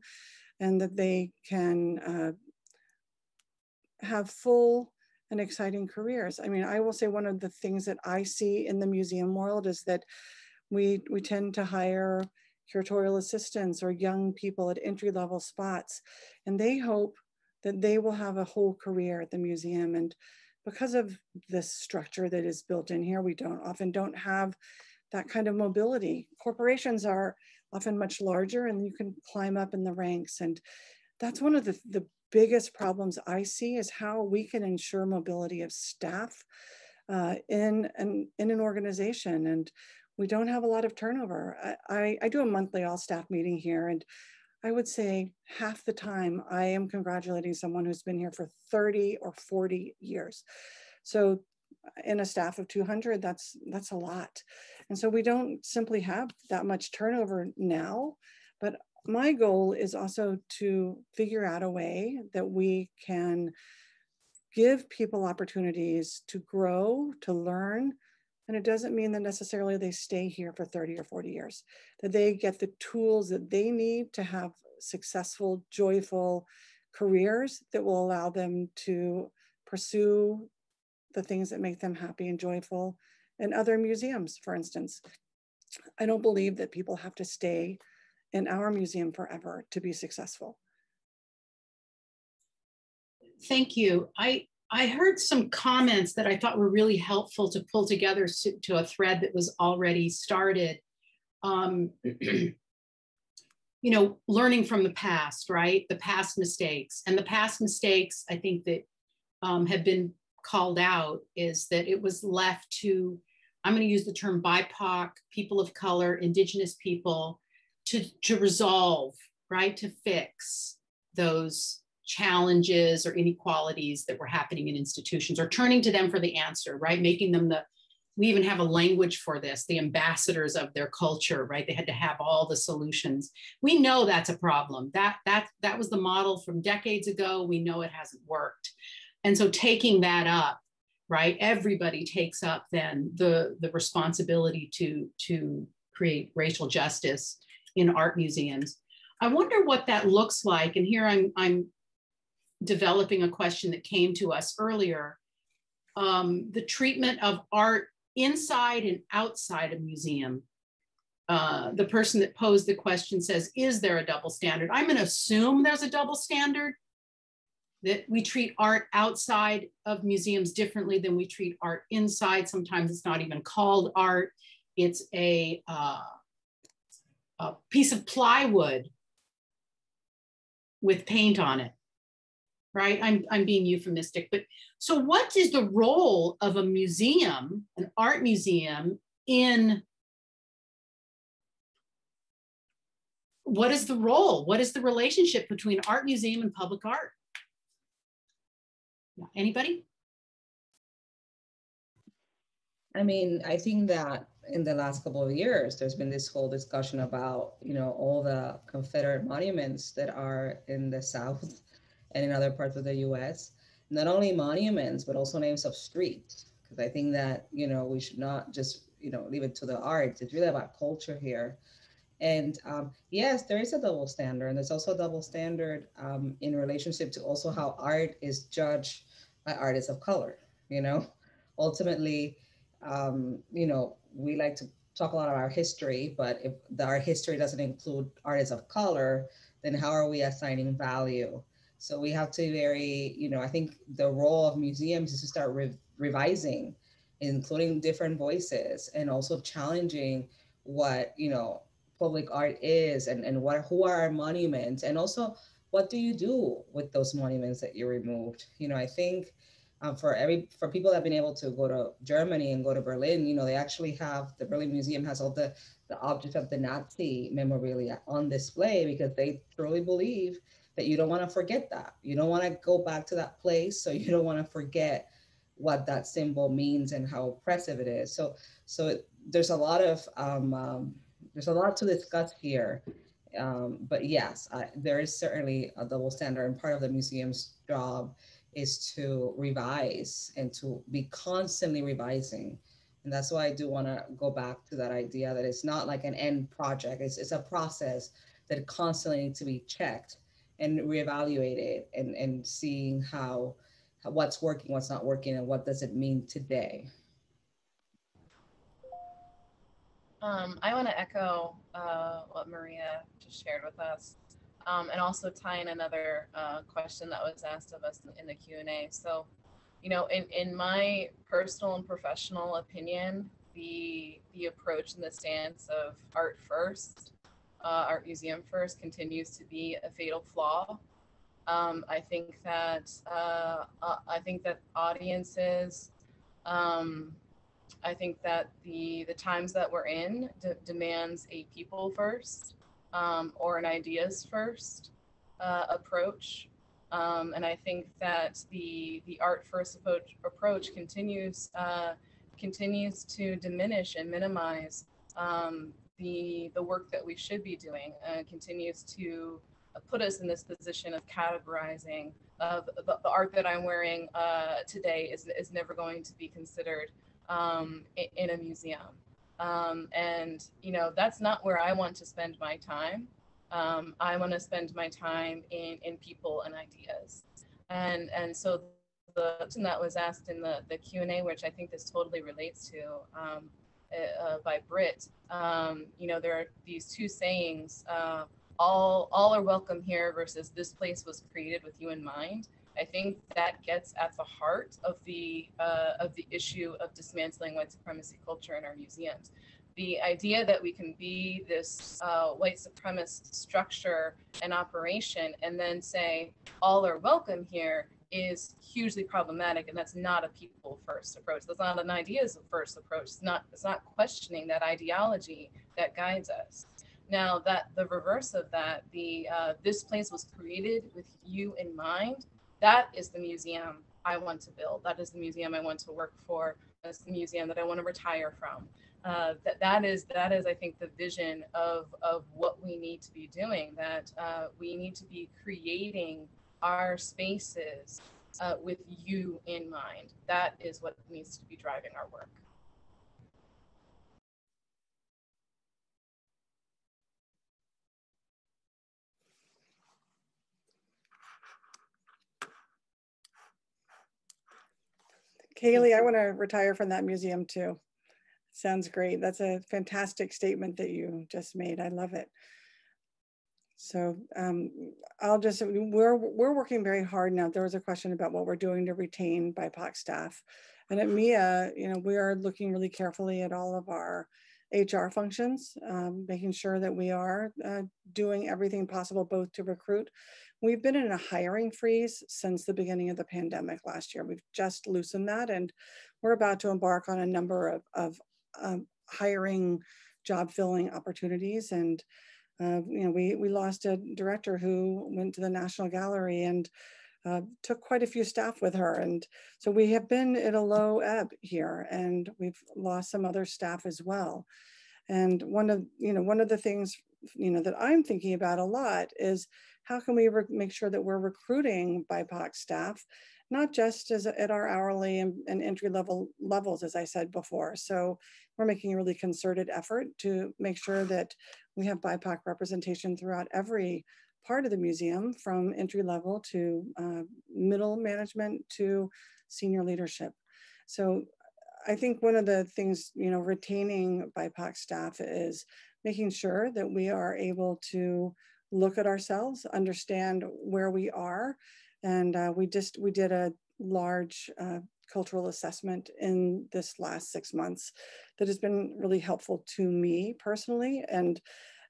and that they can uh, have full and exciting careers. I mean, I will say one of the things that I see in the museum world is that we, we tend to hire curatorial assistants or young people at entry level spots. And they hope that they will have a whole career at the museum. And because of this structure that is built in here, we don't often don't have that kind of mobility. Corporations are often much larger and you can climb up in the ranks. And that's one of the, the biggest problems I see is how we can ensure mobility of staff uh, in, an, in an organization. And we don't have a lot of turnover. I, I, I do a monthly all staff meeting here and I would say half the time I am congratulating someone who's been here for 30 or 40 years. So in a staff of 200, that's, that's a lot. And so we don't simply have that much turnover now, but my goal is also to figure out a way that we can give people opportunities to grow, to learn, and it doesn't mean that necessarily they stay here for 30 or 40 years, that they get the tools that they need to have successful, joyful careers that will allow them to pursue the things that make them happy and joyful in other museums, for instance. I don't believe that people have to stay in our museum forever to be successful. Thank you. I I heard some comments that I thought were really helpful to pull together to, a thread that was already started. Um, you know, learning from the past, right? The past mistakes. And the past mistakes, I think that um, have been called out is that it was left to, I'm going to use the term BIPOC, people of color, indigenous people, to, to resolve, right? To fix those challenges or inequalities that were happening in institutions or turning to them for the answer, right? Making them the we even have a language for this the ambassadors of their culture right? They had to have all the solutions. We know that's a problem. That that that was the model from decades ago. We know it hasn't worked. And so taking that up right everybody takes up then the the responsibility to to create racial justice in art museums. I wonder what that looks like. And here i'm i'm developing a question that came to us earlier um, the treatment of art inside and outside a museum. Uh, the person that posed the question says, is there a double standard? I'm gonna assume there's a double standard, that we treat art outside of museums differently than we treat art inside. Sometimes it's not even called art. It's a, uh, a piece of plywood with paint on it right? I'm, I'm being euphemistic, but so what is the role of a museum, an art museum in what is the role? What is the relationship between art museum and public art? Anybody? I mean, I think that in the last couple of years, there's been this whole discussion about, you know, all the Confederate monuments that are in the South and in other parts of the US, not only monuments, but also names of streets. Because I think that, you know, we should not just, you know, leave it to the arts. It's really about culture here. And um, yes, there is a double standard. And there's also a double standard um, in relationship to also how art is judged by artists of color. You know, ultimately, um, you know, we like to talk a lot about our history, but if the, our history doesn't include artists of color, then how are we assigning value so we have to very, you know, I think the role of museums is to start re- revising, including different voices and also challenging what, you know, public art is and, and what who are our monuments and also what do you do with those monuments that you removed? You know, I think um, for every for people that have been able to go to Germany and go to Berlin, you know, they actually have the Berlin Museum has all the the objects of the Nazi memorabilia on display because they truly believe that you don't want to forget that. You don't want to go back to that place. So you don't want to forget what that symbol means and how oppressive it is. So, so it, there's a lot of, um, um, there's a lot to discuss here. Um, but yes, I, there is certainly a double standard and part of the museum's job is to revise and to be constantly revising. And that's why I do want to go back to that idea that it's not like an end project. It's, it's a process that constantly needs to be checked and reevaluate it and, and seeing how, what's working, what's not working, and what does it mean today. Um, I want to echo uh, what Maria just shared with us, um, and also tie in another uh, question that was asked of us in the Q and A. So, you know, in in my personal and professional opinion, the the approach and the stance of art first uh, art museum first continues to be a fatal flaw. Um, I think that uh, uh, I think that audiences, um, I think that the the times that we're in demands a people first um, or an ideas first uh, approach, um, and I think that the the art first approach approach continues uh, continues to diminish and minimize um, the the work that we should be doing uh, continues to put us in this position of categorizing uh, the, the, art that I'm wearing uh, today is, is never going to be considered um, in, in, a museum. Um, and, you know, that's not where I want to spend my time. Um, I want to spend my time in, in people and ideas. And, and so the question that was asked in the, the Q&A, which I think this totally relates to, um, uh, by Britt, um, you know, there are these two sayings, uh, all, all are welcome here versus this place was created with you in mind. I think that gets at the heart of the uh, of the issue of dismantling white supremacy culture in our museums. The idea that we can be this uh, white supremacist structure and operation, and then say all are welcome here, is hugely problematic, and that's not a people first approach. That's not an ideas first approach. It's not. It's not questioning that ideology that guides us. Now that the reverse of that, the uh, this place was created with you in mind that is the museum I want to build. That is the museum I want to work for. That's the museum that I want to retire from. Uh, that that is that is I think the vision of of what we need to be doing. That uh, we need to be creating our spaces uh, with you in mind. That is what needs to be driving our work. Kayleigh, I want to retire from that museum too. Sounds great. That's a fantastic statement that you just made. I love it. So um, I'll just, we're, we're working very hard now. There was a question about what we're doing to retain BIPOC staff. And at MIA, you know, we are looking really carefully at all of our HR functions, um, making sure that we are uh, doing everything possible both to recruit We've been in a hiring freeze since the beginning of the pandemic last year. We've just loosened that and we're about to embark on a number of, of um, hiring job filling opportunities. And, uh, you know, we, we lost a director who went to the National Gallery and uh, took quite a few staff with her. And so we have been at a low ebb here and we've lost some other staff as well. And one of, you know, one of the things, you know, that I'm thinking about a lot is how can we make sure that we're recruiting BIPOC staff, not just as at our hourly and, and entry level levels, as I said before. So we're making a really concerted effort to make sure that we have BIPOC representation throughout every part of the museum from entry level to uh, middle management to senior leadership. So I think one of the things, you know, retaining BIPOC staff is making sure that we are able to look at ourselves, understand where we are. And uh, we just, we did a large uh, cultural assessment in this last six months that has been really helpful to me personally and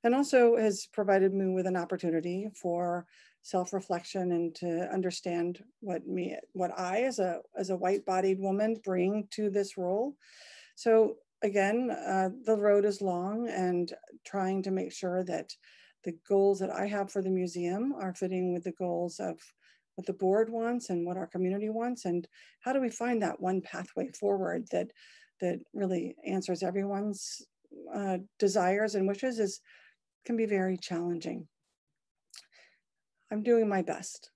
and also has provided me with an opportunity for self-reflection and to understand what me what I as a as a white-bodied woman bring to this role. So again, uh, the road is long and trying to make sure that the goals that I have for the museum are fitting with the goals of what the board wants and what our community wants and how do we find that one pathway forward that that really answers everyone's uh, desires and wishes is can be very challenging. I'm doing my best.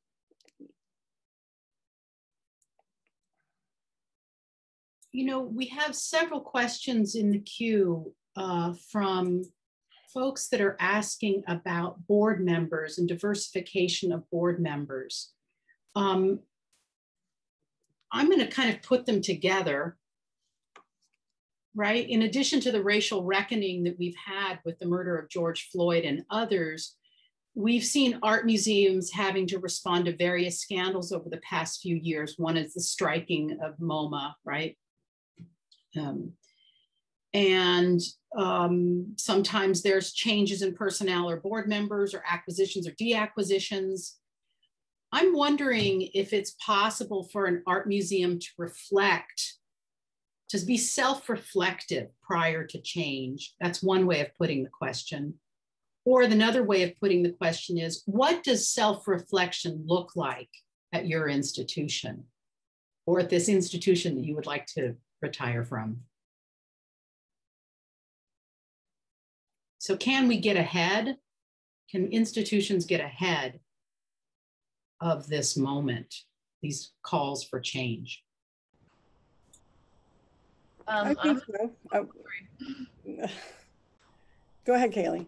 You know, we have several questions in the queue uh, from folks that are asking about board members and diversification of board members. Um, I'm going to kind of put them together, right? In addition to the racial reckoning that we've had with the murder of George Floyd and others, we've seen art museums having to respond to various scandals over the past few years. One is the striking of MoMA, right? Um, and um, sometimes there's changes in personnel or board members or acquisitions or deacquisitions. I'm wondering if it's possible for an art museum to reflect, to be self-reflective prior to change. That's one way of putting the question. Or another way of putting the question is, what does self-reflection look like at your institution or at this institution that you would like to retire from? So can we get ahead? Can institutions get ahead of this moment, these calls for change? Um, I think so. Oh. Go ahead, Kayleigh.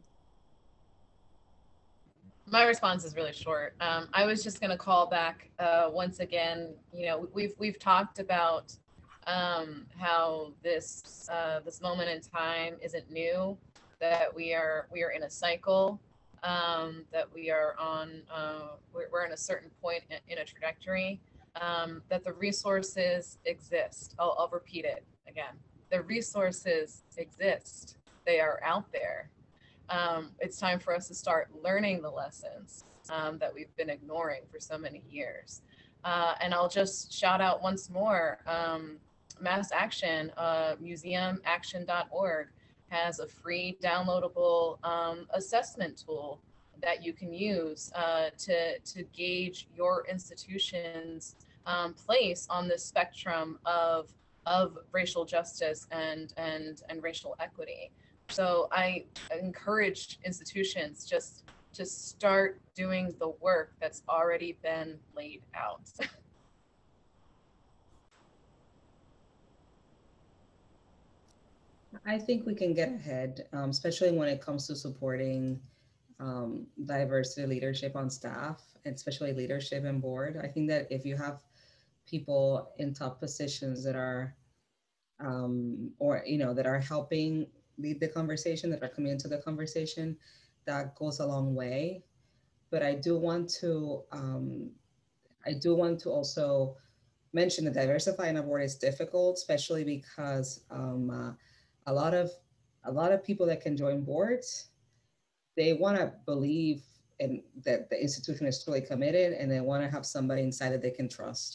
My response is really short. Um, I was just going to call back uh, once again. You know, we've we've talked about um, how this uh, this moment in time isn't new that we are we are in a cycle um, that we are on, uh, we're, we're in a certain point in, a trajectory, um, that the resources exist. I'll, I'll repeat it again. The resources exist. They are out there. Um, it's time for us to start learning the lessons um, that we've been ignoring for so many years. Uh, and I'll just shout out once more um, Mass Action, uh, museumaction.org has a free downloadable um, assessment tool that you can use uh, to, to gauge your institution's um, place on the spectrum of, of racial justice and, and, and racial equity. So I encourage institutions just to start doing the work that's already been laid out. I think we can get ahead, um, especially when it comes to supporting um, diversity leadership on staff, and especially leadership and board. I think that if you have people in top positions that are, um, or you know, that are helping lead the conversation, that are coming into the conversation, that goes a long way. But I do want to, um, I do want to also mention that diversifying a board is difficult, especially because um, uh, a lot of a lot of people that can join boards, they want to believe in that the institution is truly committed, and they want to have somebody inside that they can trust.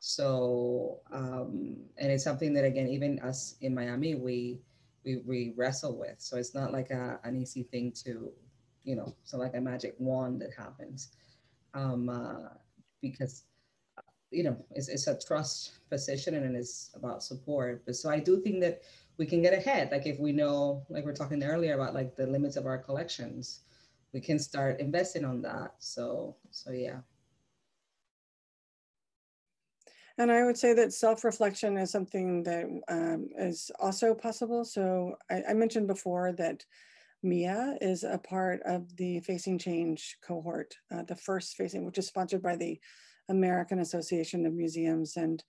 So, um, and it's something that again, even us in Miami, we we, we wrestle with. So it's not like a, an easy thing to, you know, so like a magic wand that happens. Um, uh, because, you know, it's, it's a trust position and it's about support. But so I do think that we can get ahead. Like if we know, like we are talking earlier about like the limits of our collections, we can start investing on that. So, so yeah. And I would say that self-reflection is something that um, is also possible. So I, I, mentioned before that MIA is a part of the Facing Change cohort, uh, the first Facing, which is sponsored by the American Association of Museums. And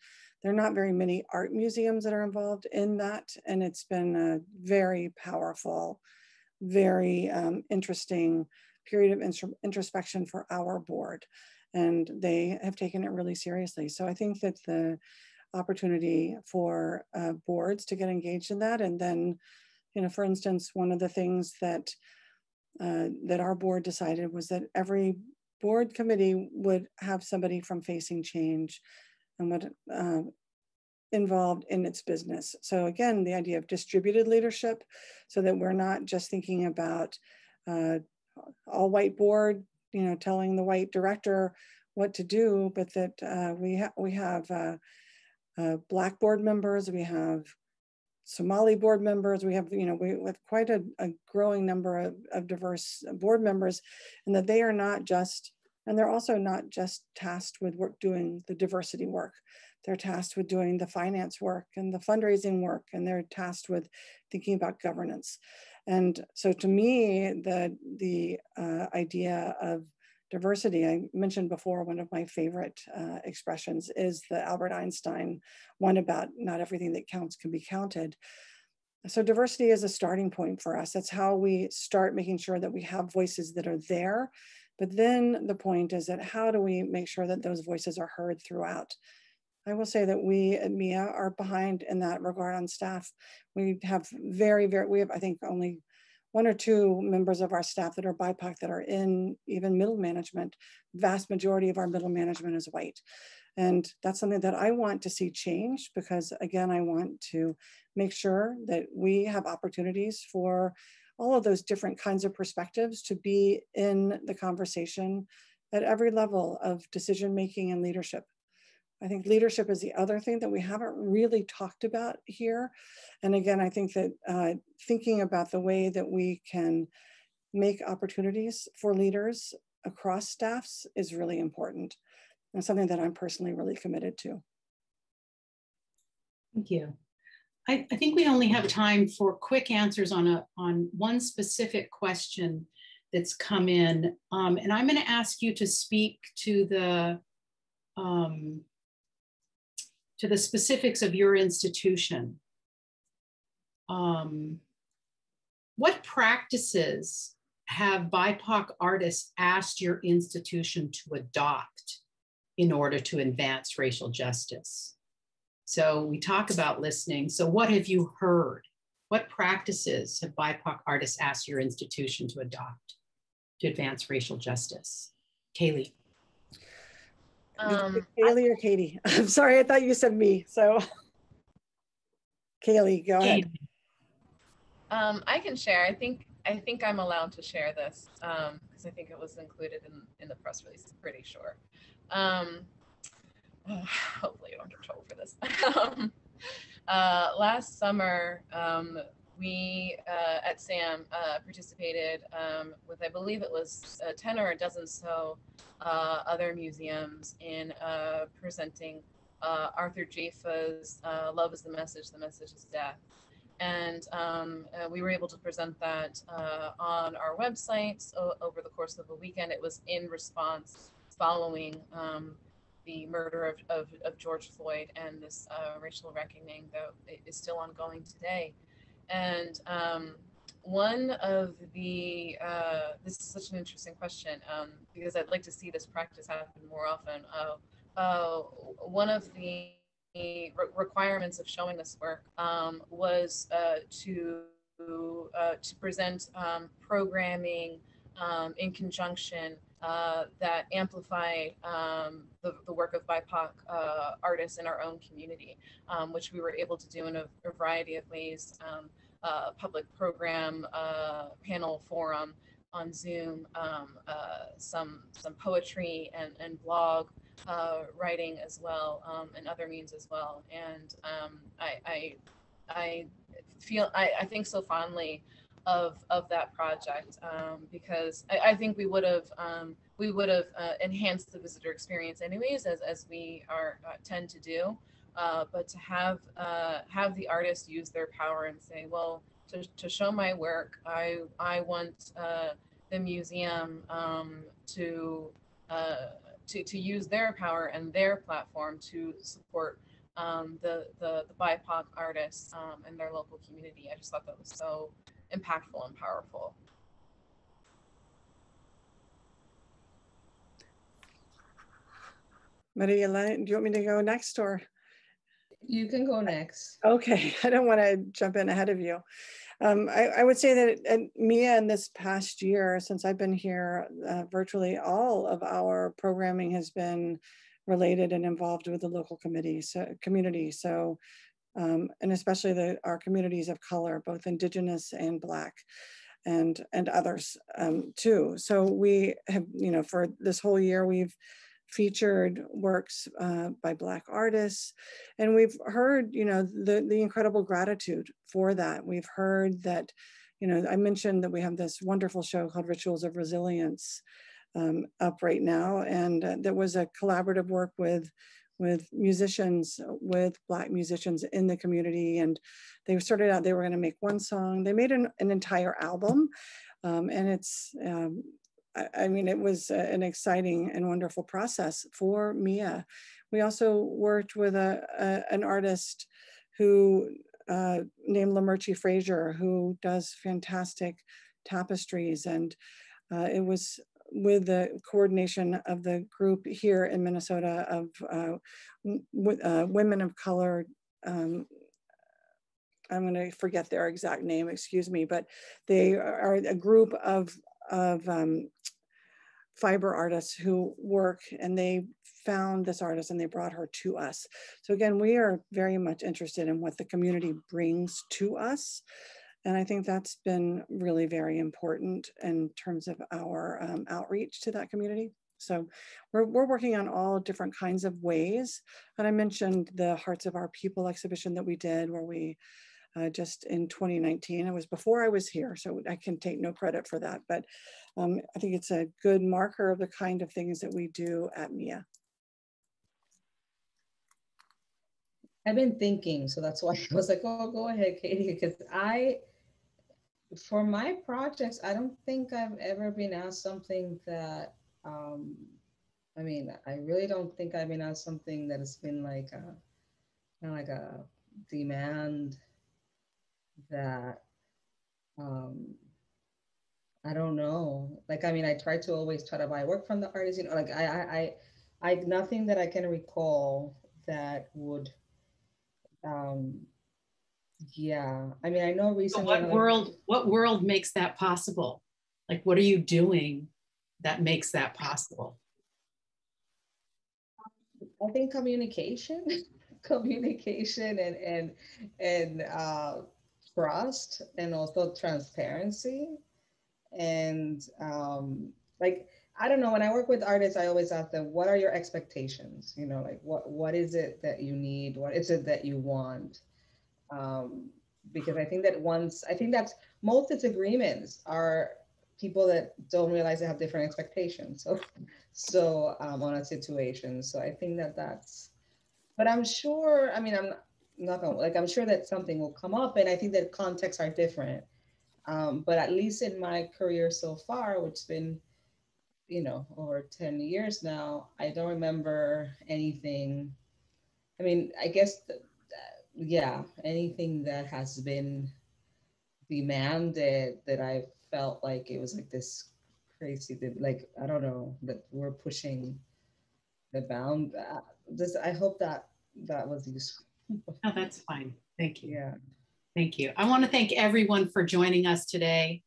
there are not very many art museums that are involved in that. And it's been a very powerful, very um, interesting period of introspection for our board and they have taken it really seriously. So I think that the opportunity for uh, boards to get engaged in that, and then, you know, for instance, one of the things that uh, that our board decided was that every board committee would have somebody from Facing Change and would uh, involved in its business. So again, the idea of distributed leadership, so that we're not just thinking about uh, all white board you know, telling the white director what to do, but that uh, we, ha we have uh, uh, black board members, we have Somali board members, we have, you know, we have quite a, a growing number of, of diverse board members and that they are not just, and they're also not just tasked with work doing the diversity work. They're tasked with doing the finance work and the fundraising work, and they're tasked with thinking about governance. And so to me, the, the uh, idea of diversity, I mentioned before, one of my favorite uh, expressions is the Albert Einstein one about not everything that counts can be counted. So diversity is a starting point for us. That's how we start making sure that we have voices that are there. But then the point is that how do we make sure that those voices are heard throughout? I will say that we at MIA are behind in that regard on staff. We have very, very, we have, I think, only one or two members of our staff that are BIPOC that are in even middle management. Vast majority of our middle management is white. And that's something that I want to see change because again, I want to make sure that we have opportunities for all of those different kinds of perspectives to be in the conversation at every level of decision making and leadership. I think leadership is the other thing that we haven't really talked about here. And again, I think that uh, thinking about the way that we can make opportunities for leaders across staffs is really important and something that I'm personally really committed to. Thank you. I, I think we only have time for quick answers on, a, on one specific question that's come in. Um, and I'm gonna ask you to speak to the um, to the specifics of your institution. Um, what practices have BIPOC artists asked your institution to adopt in order to advance racial justice? So we talk about listening. So what have you heard? What practices have BIPOC artists asked your institution to adopt to advance racial justice? Kayleigh. Um, Kayleigh or Katie? I'm sorry, I thought you said me. So Kayleigh, go ahead. Um, I can share. I think I think I'm allowed to share this because um, I think it was included in, in the press release. I'm pretty sure. Um, hopefully, you don't get trouble for this. Um, uh, last summer, um, we uh, at SAAM uh, participated um, with, I believe it was 10 or a dozen so uh, other museums in uh, presenting uh, Arthur Jafa's Love is the Message, the Message is Death. And um, we were able to present that on our website over the course of a weekend. It was in response following um, the murder of, of, of, George Floyd and this uh, racial reckoning that is still ongoing today. And um, one of the, uh, this is such an interesting question um, because I'd like to see this practice happen more often. Uh, one of the requirements of showing this work um, was uh, to uh, to present um, programming um, in conjunction uh, that amplify um, the, the, work of BIPOC uh, artists in our own community, um, which we were able to do in a, a variety of ways. Um, uh, public program, panel forum on Zoom, um, uh, some some poetry and, and blog uh, writing as well, um, and other means as well. And um, I, I, I feel I, I think so fondly of of that project um, because I, I, think we would have um, we would have uh, enhanced the visitor experience anyways as as we are uh, tend to do. Uh, but to have uh, have the artist use their power and say, well, to, to show my work, I I want uh, the museum um, to uh, to to use their power and their platform to support um, the, the the BIPOC artists um, in their local community. I just thought that was so impactful and powerful. Maria, do you want me to go next or? You can go next. Okay, I don't want to jump in ahead of you. Um, I, I, would say that at Mia in this past year, since I've been here, uh, virtually all of our programming has been related and involved with the local committee, so, community. So, um, and especially the, our communities of color, both indigenous and black and, and others um, too. So we have, you know, for this whole year, we've featured works uh, by Black artists. And we've heard, you know, the, the incredible gratitude for that. We've heard that, you know, I mentioned that we have this wonderful show called Rituals of Resilience um, up right now. And uh, there was a collaborative work with with musicians, with Black musicians in the community. And they started out, they were gonna make one song. They made an, an entire album. Um, and it's um, I, mean, it was an exciting and wonderful process for Mia. We also worked with a, a an artist who uh, named Lamerchi Frazier, who does fantastic tapestries. And uh, it was with the coordination of the group here in Minnesota of uh, uh women of color. Um, I'm going to forget their exact name, excuse me, but they are a group of of um, fiber artists who work and they found this artist and they brought her to us. So again, we are very much interested in what the community brings to us. And I think that's been really very important in terms of our um, outreach to that community. So we're, we're working on all different kinds of ways. And I mentioned the Hearts of Our People exhibition that we did where we uh, just in 2019. It was before I was here, so I can take no credit for that. But um, I think it's a good marker of the kind of things that we do at MIA. I've been thinking, so that's why I was like, oh, go ahead, Katie, because I, for my projects, I don't think I've ever been asked something that, um, I mean, I really don't think I've been asked something that has been like a, kind of like a demand that um, I don't know. Like, I mean, I try to always try to buy work from the artist, you know, like I, I, I, I nothing that I can recall that would, um, yeah. I mean, I know recently. what world, what world makes that possible? Like, what are you doing that makes that possible? I think communication, communication and, and, and, uh, trust and also transparency and um, like I don't know when I work with artists I always ask them what are your expectations you know like what what is it that you need what is it that you want um, because I think that once I think that most disagreements are people that don't realize they have different expectations so so um, on a situation so I think that that's but I'm sure I mean I'm not gonna like I'm sure that something will come up, and I think that contexts are different. Um, but at least in my career so far, which has been, you know, over 10 years now, I don't remember anything. I mean, I guess, that, yeah, anything that has been demanded that I felt like it was like this crazy, like, I don't know, that we're pushing the bound. Uh, this, I hope that that was useful. No, that's fine. Thank you. Yeah. Thank you. I want to thank everyone for joining us today,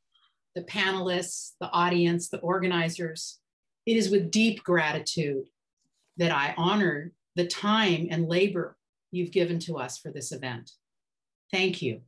the panelists, the audience, the organizers. It is with deep gratitude that I honor the time and labor you've given to us for this event. Thank you.